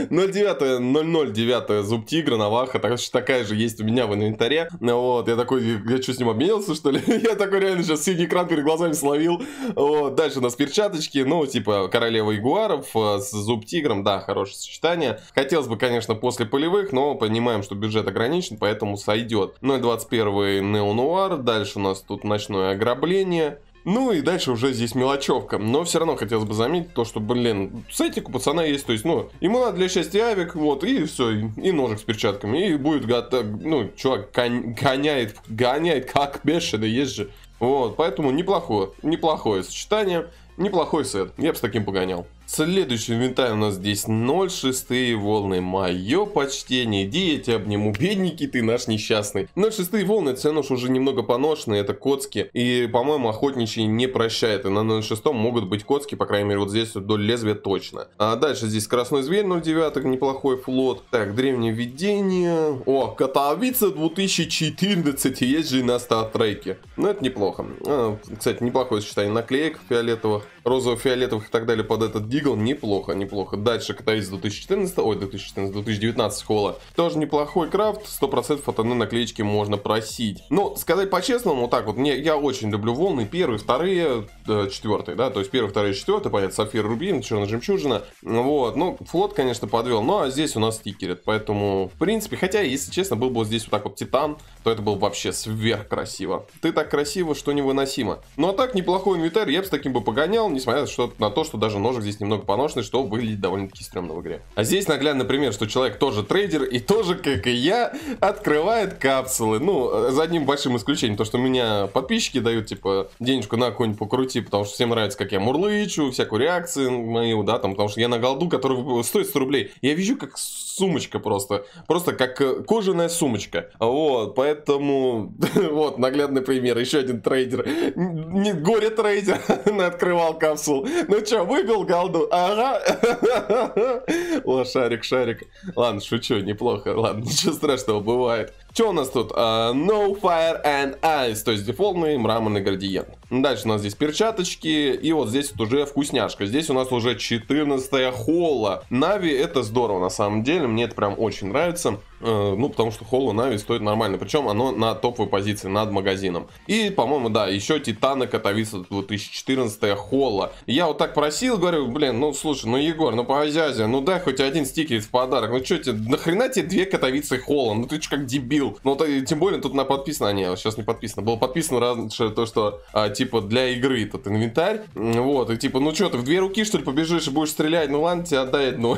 09, 009 зуб тигра, Наваха, такая же есть у меня в инвентаре. Вот, я такой, я что, с ним обменялся, что ли? Я такой реально сейчас синий экран перед глазами словил. Вот, дальше у нас перчаточки, ну, типа, королева ягуаров э, с зуб тигром, да, хорошее сочетание. Хотелось бы, конечно, после полевых, но понимаем, что бюджет ограничен, поэтому сойдет. 021 Неонуар, дальше у нас тут ночное ограбление. Ну и дальше уже здесь мелочевка. Но все равно хотелось бы заметить то, что, блин, сетик у пацана есть. То есть, ну, ему надо для счастья авик, вот, и все, и ножик с перчатками. И будет готов, ну, чувак гоняет, гоняет как бешеный, есть же. Вот, поэтому неплохое, неплохое сочетание, неплохой сет. Я бы с таким погонял. Следующий инвентарь у нас здесь 0,6 волны. Мое почтение. Иди, я тебя обниму. Бедненький ты наш несчастный. 0,6 волны, это нож уже немного поношенный, это коцки. И, по-моему, охотничий не прощает. И на 0,6 могут быть коцки, по крайней мере, вот здесь вдоль лезвия точно. А дальше здесь красный зверь 0,9, неплохой флот. Так, древнее видение. О, Катавица 2014, есть же и на стартреке. Ну, это неплохо. А, кстати, неплохое сочетание наклеек фиолетовых, розово-фиолетовых и так далее под этот дик Eagle неплохо, неплохо. Дальше катаюсь 2014, ой, 2014, 2019 холла. Тоже неплохой крафт, 100% от одной наклеечки можно просить. Но, сказать по-честному, вот так вот, мне, я очень люблю волны, первые, вторые, э, четвертые, да, то есть первый, второй, четвертый, понятно, сапфир, рубин, черная жемчужина, вот, ну, флот, конечно, подвел, ну, а здесь у нас стикерит, поэтому, в принципе, хотя, если честно, был бы здесь вот так вот титан, то это было вообще сверх красиво. Ты так красиво, что невыносимо. Ну, а так, неплохой инвентарь, я бы с таким бы погонял, несмотря на то, что даже ножик здесь немного поношенный, что выглядит довольно-таки стрёмно в игре. А здесь наглядный пример, что человек тоже трейдер и тоже, как и я, открывает капсулы. Ну, за одним большим исключением, то, что меня подписчики дают, типа, денежку на конь покрути, потому что всем нравится, как я мурлычу, всякую реакцию мою, да, там, потому что я на голду, который стоит 100 рублей. Я вижу, как сумочка просто, просто как э, кожаная сумочка. Вот, поэтому, вот, наглядный пример, еще один трейдер. Не горе трейдер, открывал капсул. Ну что, выбил голду, ага. О, шарик, шарик. Ладно, шучу, неплохо. Ладно, ничего страшного, бывает. Что у нас тут? Uh, no Fire and Ice, то есть дефолтный мраморный градиент. Дальше у нас здесь перчаточки, и вот здесь вот уже вкусняшка. Здесь у нас уже 14 холла. Нави это здорово на самом деле, мне это прям очень нравится. Uh, ну, потому что холла Нави стоит нормально, причем оно на топовой позиции над магазином. И, по-моему, да, еще Титана Катависа 2014 холла. Я вот так просил, говорю, блин, ну слушай, ну Егор, ну по ну дай хоть один стикер в подарок. Ну что тебе, нахрена тебе две Катавицы холла? Ну ты че как дебил? Ну, то, тем более тут на подписано, а не, сейчас не подписано. Было подписано раньше то, что, а, типа, для игры этот инвентарь. Вот, и типа, ну что, ты в две руки, что ли, побежишь и будешь стрелять? Ну ладно, тебе отдай одну.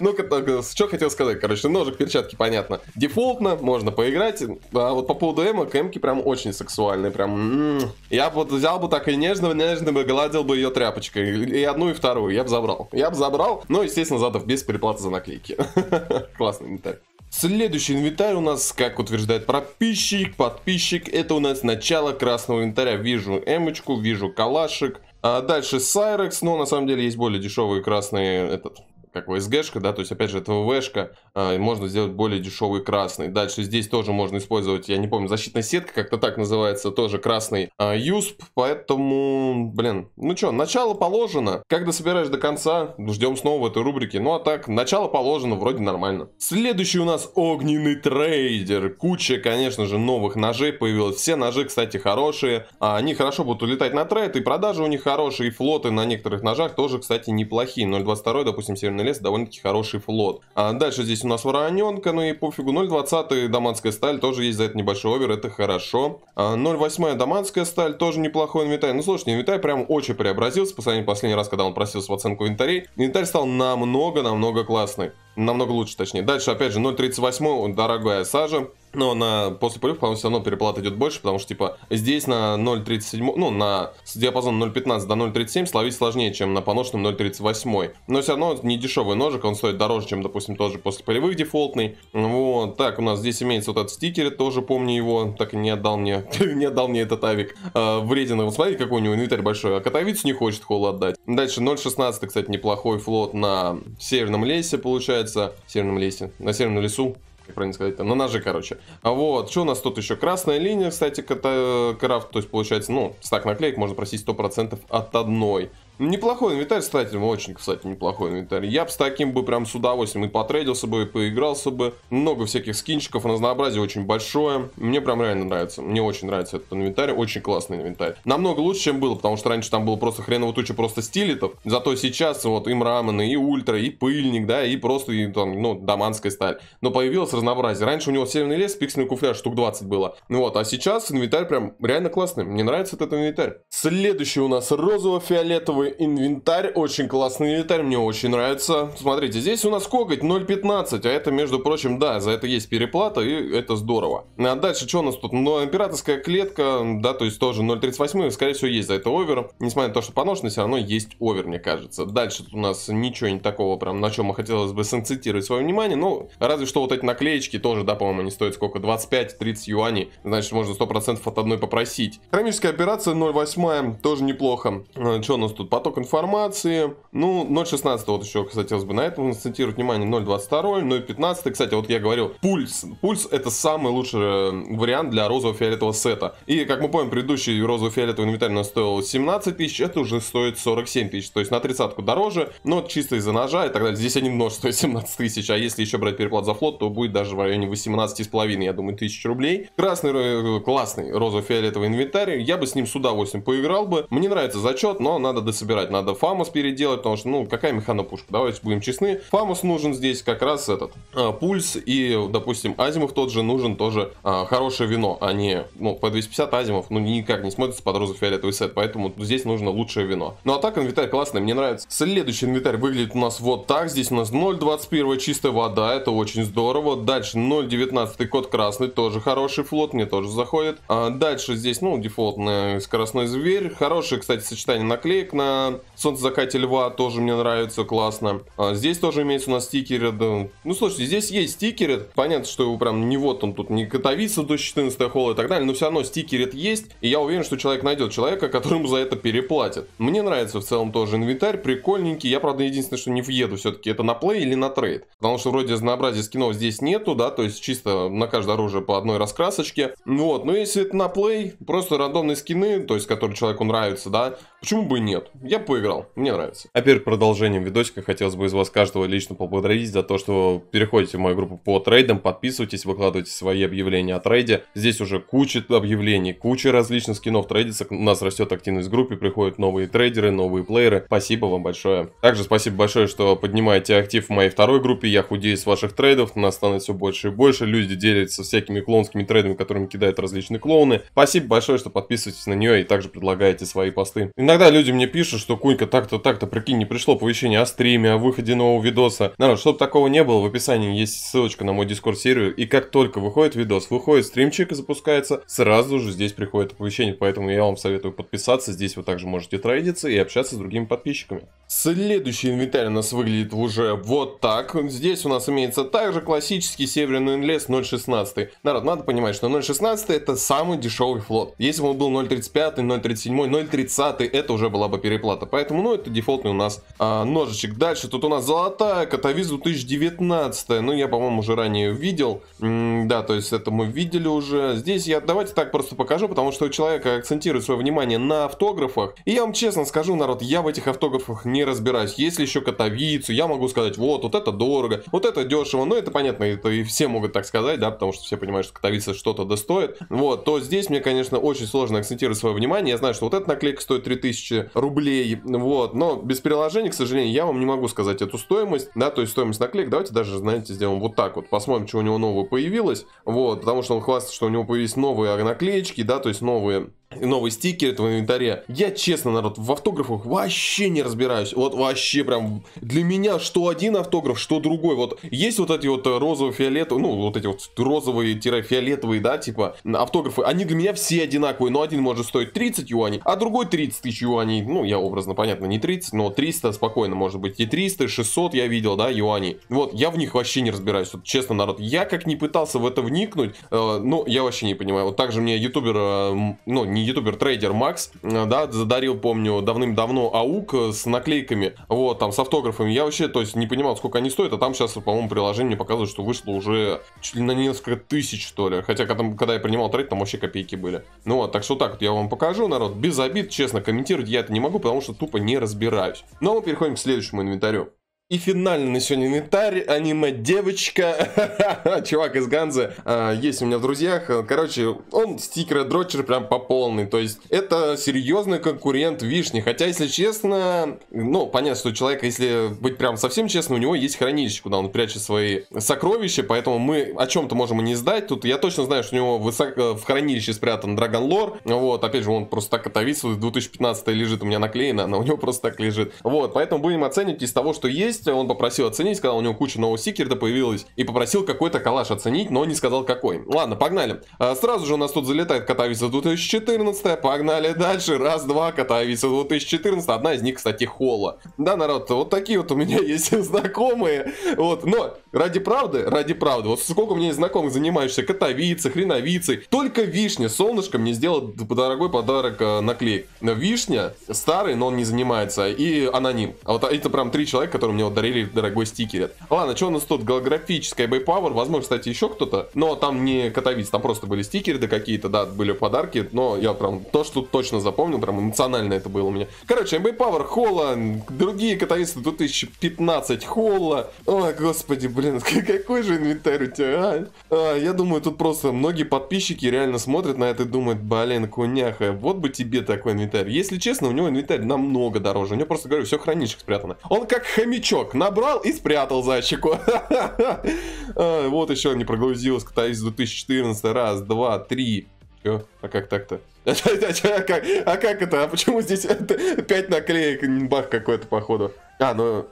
Ну, что хотел сказать, короче, ножик, перчатки, понятно. Дефолтно, можно поиграть. А вот по поводу эмок, эмки прям очень сексуальные, прям... Я вот взял бы так и нежно, нежно бы гладил бы ее тряпочкой. И одну, и вторую, я бы забрал. Я бы забрал, но, естественно, задав без переплаты за наклейки. Классный инвентарь. Следующий инвентарь у нас, как утверждает подписчик, подписчик, это у нас начало красного инвентаря. Вижу эмочку, вижу калашик. А дальше Сайрекс, но на самом деле есть более дешевые красные этот, как СГшка, да, то есть, опять же, это ВВшка, а, можно сделать более дешевый красный. Дальше здесь тоже можно использовать, я не помню, защитная сетка, как-то так называется, тоже красный USP, поэтому, блин, ну что, начало положено. Когда соберешь до конца, ждем снова в этой рубрике. Ну а так, начало положено, вроде нормально. Следующий у нас огненный трейдер. Куча, конечно же, новых ножей появилась. Все ножи, кстати, хорошие. А они хорошо будут улетать на трейд, и продажи у них хорошие, и флоты на некоторых ножах тоже, кстати, неплохие. 0.22, допустим, Северный лес, довольно-таки хороший флот. А дальше здесь у нас вороненка, ну и пофигу. 0.20 даманская сталь, тоже есть за это небольшой овер, это хорошо. А 0.8 даманская сталь, тоже неплохой инвентарь. Ну, слушайте, инвентарь прям очень преобразился по сравнению последний раз, когда он просился в оценку инвентарей. Инвентарь стал намного-намного классный. Намного лучше, точнее. Дальше, опять же, 0.38, дорогая сажа. Но на после полив, по-моему, все равно переплата идет больше, потому что, типа, здесь на 0.37, ну, на диапазон 0.15 до 0.37 словить сложнее, чем на поношенном 0.38. Но все равно не дешевый ножик, он стоит дороже, чем, допустим, тоже после полевых дефолтный. Вот, так, у нас здесь имеется вот этот стикер, тоже помню его, так и не отдал мне, не отдал мне этот авик. А, вреден, вот смотрите, какой у него инвентарь большой, а котовицу не хочет холл отдать. Дальше 0.16, кстати, неплохой флот на Северном лесе, получается, Северном лесе, на Северном лесу, как правильно сказать, на ножи, короче. А вот, что у нас тут еще? Красная линия, кстати, крафт, то есть получается, ну, стак наклеек можно просить 100% от одной. Неплохой инвентарь, кстати, очень, кстати, неплохой инвентарь. Я бы с таким бы прям с удовольствием и потрейдился бы, и поигрался бы. Много всяких скинчиков, разнообразие очень большое. Мне прям реально нравится. Мне очень нравится этот инвентарь, очень классный инвентарь. Намного лучше, чем было, потому что раньше там было просто хреново туча просто стилитов. Зато сейчас вот и мраманы, и ультра, и пыльник, да, и просто, и, там, ну, даманская сталь. Но появилось разнообразие. Раньше у него северный лес, пиксельный куфляж, штук 20 было. Вот, а сейчас инвентарь прям реально классный. Мне нравится этот инвентарь. Следующий у нас розово-фиолетовый инвентарь, очень классный инвентарь, мне очень нравится. Смотрите, здесь у нас коготь 0.15, а это, между прочим, да, за это есть переплата, и это здорово. А дальше, что у нас тут? Ну, императорская клетка, да, то есть тоже 0.38, скорее всего, есть за это овер. Несмотря на то, что поношено, все равно есть овер, мне кажется. Дальше у нас ничего не такого, прям, на чем хотелось бы сенситировать свое внимание, ну, разве что вот эти наклеечки тоже, да, по-моему, они стоят сколько? 25-30 юаней, значит, можно 100% от одной попросить. Хромическая операция 0.8, тоже неплохо. А, что у нас тут? Поток информации. Ну, 0.16 вот еще хотелось бы на этом акцентировать внимание. 0.22, 0.15. Кстати, вот я говорил, пульс. Пульс это самый лучший э, вариант для розово-фиолетового сета. И, как мы помним, предыдущий розово-фиолетовый инвентарь у нас стоил 17 тысяч, это уже стоит 47 тысяч. То есть на тридцатку дороже, но чисто из-за ножа и так далее. Здесь один нож стоит 17 тысяч, а если еще брать переплат за флот, то будет даже в районе 18,5, я думаю, тысяч рублей. Красный, э, классный розово-фиолетовый инвентарь. Я бы с ним с удовольствием поиграл бы. Мне нравится зачет, но надо дособирать. Надо Фамус переделать, потому что, ну, какая механопушка? Давайте будем честны. Фамус нужен здесь как раз этот а, пульс и, допустим, Азимов тот же нужен тоже а, хорошее вино, а не, ну, по 250 Азимов, ну, никак не смотрится под розово-фиолетовый сет, поэтому здесь нужно лучшее вино. Ну, а так инвентарь классный, мне нравится. Следующий инвентарь выглядит у нас вот так. Здесь у нас 0.21 чистая вода, это очень здорово. Дальше 0.19 код красный, тоже хороший флот, мне тоже заходит. А дальше здесь, ну, дефолтный скоростной зверь. Хорошее, кстати, сочетание наклеек на солнцезакате льва, тоже мне нравится, классно. А здесь тоже имеется у нас стикеры. Да. Ну, слушайте, здесь есть стикеры. Понятно, что его прям не вот он тут не Катовица до 14 холла и так далее, но все равно стикерит есть. И я уверен, что человек найдет человека, которому за это переплатят. Мне нравится в целом тоже инвентарь, прикольненький. Я, правда, единственное, что не въеду все-таки, это на плей или на трейд. Потому что вроде разнообразия скинов здесь нету, да, то есть чисто на каждое оружие по одной раскрасочке. Вот, но если это на плей, просто рандомные скины, то есть которые человеку нравятся, да, почему бы и нет? Я поиграл, мне нравится. А перед продолжением видосика хотелось бы из вас каждого лично поблагодарить за то, что переходите в мою группу по трейдам, подписывайтесь, выкладывайте свои объявления о трейде. Здесь уже куча объявлений, куча различных скинов трейдится. У нас растет активность в группе, приходят новые трейдеры, новые плееры. Спасибо вам большое. Также спасибо большое, что поднимаете актив в моей второй группе. Я худею с ваших трейдов, нас становится все больше и больше. Люди делятся всякими клоунскими трейдами, которыми кидают различные клоуны. Спасибо большое, что подписываетесь на нее и также предлагаете свои посты. Иногда люди мне пишут, что Кунька так-то, так-то, прикинь, не пришло оповещение о стриме, о выходе нового видоса. Народ, чтобы такого не было, в описании есть ссылочка на мой дискорд серию. И как только выходит видос, выходит стримчик и запускается, сразу же здесь приходит оповещение. Поэтому я вам советую подписаться. Здесь вы также можете трейдиться и общаться с другими подписчиками. Следующий инвентарь у нас выглядит уже вот так. Здесь у нас имеется также классический северный лес 0.16. Народ, надо понимать, что 0.16 это самый дешевый флот. Если бы он был 0.35, 0.37, 0.30, это уже была бы переплата переплата. Поэтому, ну, это дефолтный у нас а, ножичек. Дальше тут у нас золотая Катавиз 2019. Ну, я, по-моему, уже ранее видел. М да, то есть это мы видели уже. Здесь я давайте так просто покажу, потому что у человека акцентирует свое внимание на автографах. И я вам честно скажу, народ, я в этих автографах не разбираюсь. Если еще Катавицу, я могу сказать, вот, вот это дорого, вот это дешево. Ну, это понятно, это и все могут так сказать, да, потому что все понимают, что Катавица что-то достоит. Вот, то здесь мне, конечно, очень сложно акцентировать свое внимание. Я знаю, что вот эта наклейка стоит 3000 рублей, вот, но без приложения, к сожалению, я вам не могу сказать эту стоимость, да, то есть стоимость наклеек. Давайте даже, знаете, сделаем вот так вот, посмотрим, что у него нового появилось, вот, потому что он хвастается, что у него появились новые наклеечки, да, то есть новые новый стикер этого инвентаря. Я, честно, народ, в автографах вообще не разбираюсь. Вот вообще прям для меня что один автограф, что другой. Вот есть вот эти вот розово-фиолетовые, ну, вот эти вот розовые-фиолетовые, да, типа автографы. Они для меня все одинаковые, но один может стоить 30 юаней, а другой 30 тысяч юаней. Ну, я образно, понятно, не 30, но 300 спокойно может быть. И 300, 600 я видел, да, юаней. Вот, я в них вообще не разбираюсь. Вот, честно, народ, я как не пытался в это вникнуть, э, ну, я вообще не понимаю. Вот также мне ютубер, э, ну, не ютубер, трейдер Макс, э, да, задарил, помню, давным-давно AUG с наклейками, вот, там, с автографами. Я вообще, то есть, не понимал, сколько они стоят, а там сейчас, по-моему, приложение мне показывает, что вышло уже чуть ли на несколько тысяч, что ли. Хотя, когда, когда я принимал трейд, там вообще копейки были. Ну вот, так что так вот я вам покажу, народ, без обид, честно, комментировать я это не могу, потому что тупо не разбираюсь. Но мы переходим к следующему инвентарю. И финальный на сегодня инвентарь, аниме-девочка, чувак из Ганзы, а, есть у меня в друзьях. Короче, он стикеры дрочер прям по полной, то есть это серьезный конкурент Вишни. Хотя, если честно, ну, понятно, что человек, если быть прям совсем честным, у него есть хранилище, куда он прячет свои сокровища, поэтому мы о чем-то можем и не сдать. Тут я точно знаю, что у него высоко, в хранилище спрятан Драгон Лор, вот, опять же, он просто так отовисывает, 2015 лежит у меня наклеено, но у него просто так лежит. Вот, поэтому будем оценивать из того, что есть, есть, он попросил оценить, сказал, у него куча нового стикера появилась, и попросил какой-то калаш оценить, но не сказал какой. Ладно, погнали. А, сразу же у нас тут залетает Катавица 2014, погнали дальше, раз, два, Катавица 2014, одна из них, кстати, Холла. Да, народ, вот такие вот у меня есть знакомые, вот, но ради правды, ради правды, вот сколько у меня знакомых, занимаешься Катавицей, Хреновицей, только Вишня, солнышко мне сделал дорогой подарок э, наклеек. Вишня, старый, но он не занимается, и аноним. А вот это прям три человека, которые мне дарили дорогой стикер. Ладно, что у нас тут? Голографическая Baypower. Возможно, кстати, еще кто-то. Но там не Катовиц, там просто были стикеры да какие-то, да, были подарки. Но я прям то, что точно запомнил, прям эмоционально это было у меня. Короче, Baypower, Холла, другие Катовицы 2015 Холла. Ой, господи, блин, какой же инвентарь у тебя, а? а? Я думаю, тут просто многие подписчики реально смотрят на это и думают, блин, куняха, вот бы тебе такой инвентарь. Если честно, у него инвентарь намного дороже. У него просто, говорю, все хранилище спрятано. Он как хомячок набрал и спрятал зайчику. А, вот еще не прогрузилась из 2014. Раз, два, три. Че? А как так-то? А, а как это? А почему здесь 5 наклеек? Бах какой-то, походу. А, ну...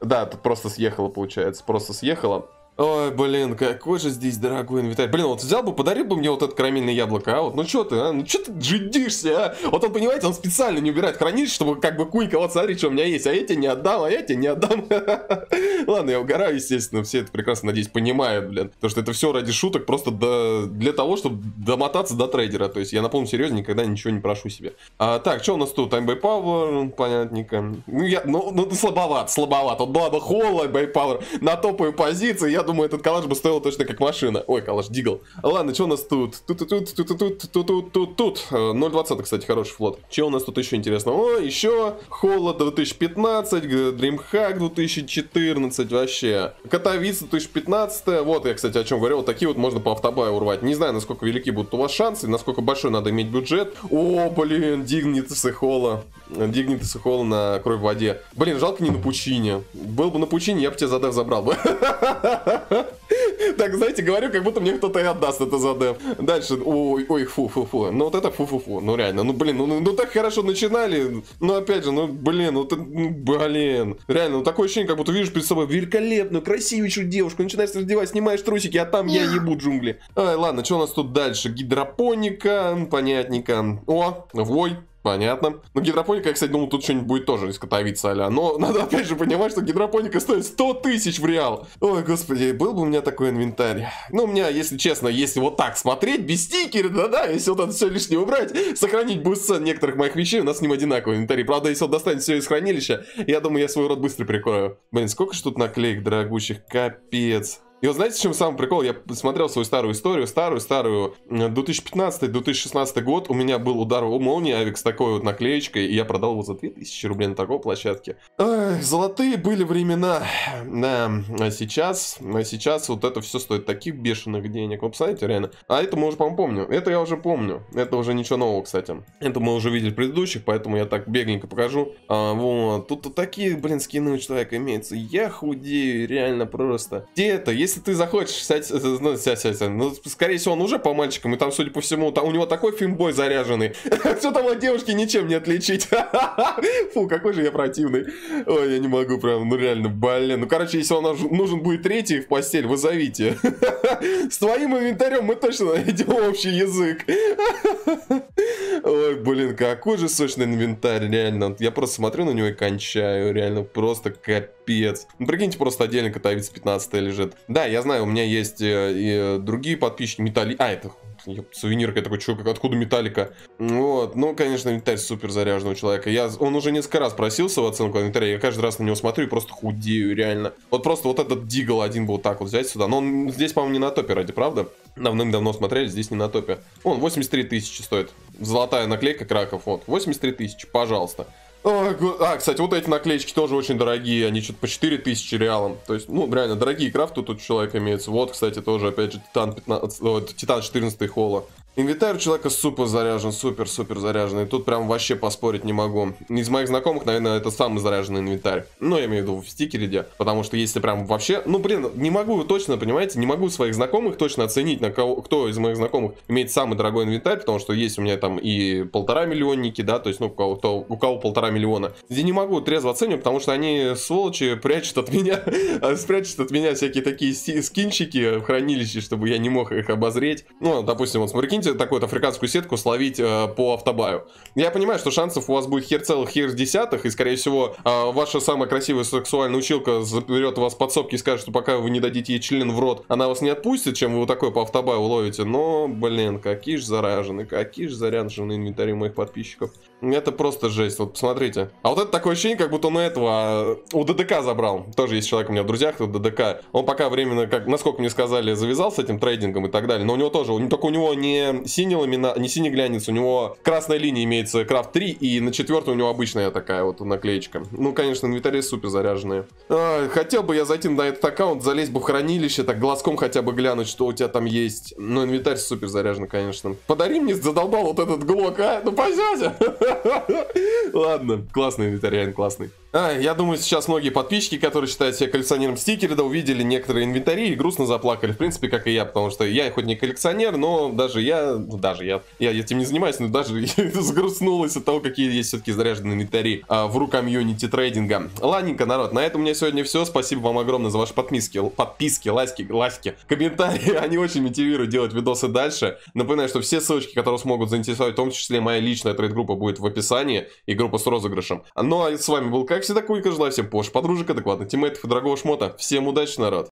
Да, тут просто съехало, получается. Просто съехало. Ой, блин, какой же здесь дорогой инвентарь. Блин, вот взял бы, подарил бы мне вот это карамельное яблоко, а? Вот, ну что ты, а? Ну что ты джидишься, а? Вот он, понимаете, он специально не убирает хранилище, чтобы как бы куйка, вот смотри, что у меня есть, а тебе не отдам, а тебе не отдам. Ладно, я угораю, естественно, все это прекрасно, надеюсь, понимают, блин. Потому что это все ради шуток, просто для того, чтобы домотаться до трейдера. То есть я на полном серьезе никогда ничего не прошу себе. А, так, что у нас тут? Time by Power, понятненько. Ну, я, ну, ну, слабоват, слабоват. Вот была бы Холла, by Power на топовой позиции, я думаю, этот калаш бы стоил точно как машина. Ой, калаш, дигл. Ладно, что у нас тут? Тут-тут, тут-тут, тут-тут, тут, тут. 0.20, кстати, хороший флот. Что у нас тут еще интересного? О, еще Холод 2015, Dreamhack 2014, вообще. Катовица 2015. Вот я, кстати, о чем говорил. Вот такие вот можно по автобаю урвать. Не знаю, насколько велики будут у вас шансы, насколько большой надо иметь бюджет. О, блин, Дигнитесы Холла. Дигнитесы Холла на кровь в воде. Блин, жалко не на Пучине. Был бы на Пучине, я бы тебя задев забрал бы. Так, знаете, говорю, как будто мне кто-то и отдаст это за дев. Дальше, ой, ой, фу-фу-фу. Ну вот это фу-фу-фу. Ну реально, ну блин, ну, ну, ну так хорошо начинали. Ну опять же, ну блин, ну, ты, ну блин. Реально, ну такое ощущение, как будто видишь перед собой великолепную, красивейшую девушку. Начинаешь раздевать, снимаешь трусики, а там я ебу джунгли. Ай, ладно, что у нас тут дальше? Гидропоника, понятненько. О, вой. Понятно. Ну, гидропоника, я, кстати, думал, тут что-нибудь будет тоже изготовиться, а Но надо опять же понимать, что гидропоника стоит 100 тысяч в реал. Ой, господи, был бы у меня такой инвентарь. Ну, у меня, если честно, если вот так смотреть, без стикера, да-да, если вот это все лишнее убрать, сохранить бустсцен некоторых моих вещей, у нас с ним одинаковый инвентарь. Правда, если он достанет все из хранилища, я думаю, я свой рот быстро прикрою. Блин, сколько же тут наклеек дорогущих, капец. И вот знаете, в чем самый прикол? Я посмотрел свою старую историю, старую-старую, 2015-2016 год, у меня был удар у молнии Авик с такой вот наклеечкой, и я продал его за 2000 рублей на такой площадке. Эх, золотые были времена. Да, а сейчас, а сейчас вот это все стоит таких бешеных денег. Вы посмотрите, реально. А это мы уже, по-моему, помню. Это я уже помню. Это уже ничего нового, кстати. Это мы уже видели предыдущих, поэтому я так бегленько покажу. А, вот. Тут такие, блин, скины у человека имеются. Я худею, реально просто. Где это? Есть если ты захочешь, сядь, э, ну, сядь, сядь, сядь. Ну, скорее всего, он уже по мальчикам, и там, судя по всему, там, у него такой фильмбой заряженный. Все там от девушки ничем не отличить. Фу, какой же я противный. Ой, я не могу прям, ну реально, блин. Ну, короче, если он нужен будет третий в постель, вызовите. С твоим инвентарем мы точно найдем общий язык. Ой, блин, какой же сочный инвентарь, реально. Я просто смотрю на него и кончаю, реально, просто капец. Ну, прикиньте, просто отдельно катавица 15 лежит. Да, я знаю, у меня есть э, и э, другие подписчики, металли... А, это сувенирка, я такой, что, откуда металлика? Вот, ну, конечно, инвентарь супер заряженного человека. Я, он уже несколько раз просился в оценку инвентаря, я каждый раз на него смотрю и просто худею, реально. Вот просто вот этот дигл один был так вот взять сюда. Но он здесь, по-моему, не на топе ради, правда? Давным-давно смотрели, здесь не на топе. Он 83 тысячи стоит. Золотая наклейка краков, вот. 83 тысячи, пожалуйста. А, кстати, вот эти наклеечки тоже очень дорогие, они что-то по 4000 реалам. То есть, ну, реально, дорогие крафты тут у человека имеется. Вот, кстати, тоже, опять же, Титан, 15, Титан 14 холла. Инвентарь у человека супер заряжен, супер-супер заряженный. Тут прям вообще поспорить не могу. Из моих знакомых, наверное, это самый заряженный инвентарь. Ну, я имею в виду в стикере, где. Потому что если прям вообще... Ну, блин, не могу точно, понимаете, не могу своих знакомых точно оценить, на кого, кто из моих знакомых имеет самый дорогой инвентарь, потому что есть у меня там и полтора миллионники, да, то есть, ну, у кого, кто, у кого полтора миллиона. Где не могу трезво оценивать, потому что они, сволочи, прячут от меня, спрячут от меня всякие такие скинчики в хранилище, чтобы я не мог их обозреть. Ну, допустим, вот смотрите, хотите такую африканскую сетку словить э, по автобаю. Я понимаю, что шансов у вас будет хер целых, хер десятых, и, скорее всего, э, ваша самая красивая сексуальная училка заберет вас подсобки и скажет, что пока вы не дадите ей член в рот, она вас не отпустит, чем вы вот такой по автобаю ловите. Но, блин, какие же заражены, какие же заряжены инвентари моих подписчиков. Это просто жесть, вот посмотрите. А вот это такое ощущение, как будто он этого а, у ДДК забрал. Тоже есть человек у меня в друзьях, тут ДДК. Он пока временно, как, насколько мне сказали, завязал с этим трейдингом и так далее. Но у него тоже, только у него не синий ламина, не синий глянец, у него красная линия имеется крафт 3, и на четвертой у него обычная такая вот наклеечка. Ну, конечно, инвентари супер заряженные. А, хотел бы я зайти на этот аккаунт, залезть бы в хранилище, так глазком хотя бы глянуть, что у тебя там есть. Но инвентарь супер заряженный, конечно. Подари мне, задолбал вот этот глок, а? Ну, пойдете. Ладно, классный инвентарь, классный. Я думаю, сейчас многие подписчики, которые считают себя коллекционером стикеры, увидели некоторые инвентари и грустно заплакали. В принципе, как и я, потому что я хоть не коллекционер, но даже я, ну, даже я, я этим не занимаюсь, но даже сгрустнулась от того, какие есть все-таки заряженные инвентари а, в ру комьюнити трейдинга. Ладненько, народ, на этом у меня сегодня все. Спасибо вам огромное за ваши подписки, подписки, лайки, лайки, комментарии. Они очень мотивируют делать видосы дальше. Напоминаю, что все ссылочки, которые смогут заинтересовать, в том числе моя личная трейд-группа, будет в описании и группа с розыгрышем. Ну а с вами был Как как всегда, Куйка, желаю всем пош, подружек, адекватных тиммейтов и дорогого шмота. Всем удачи, народ!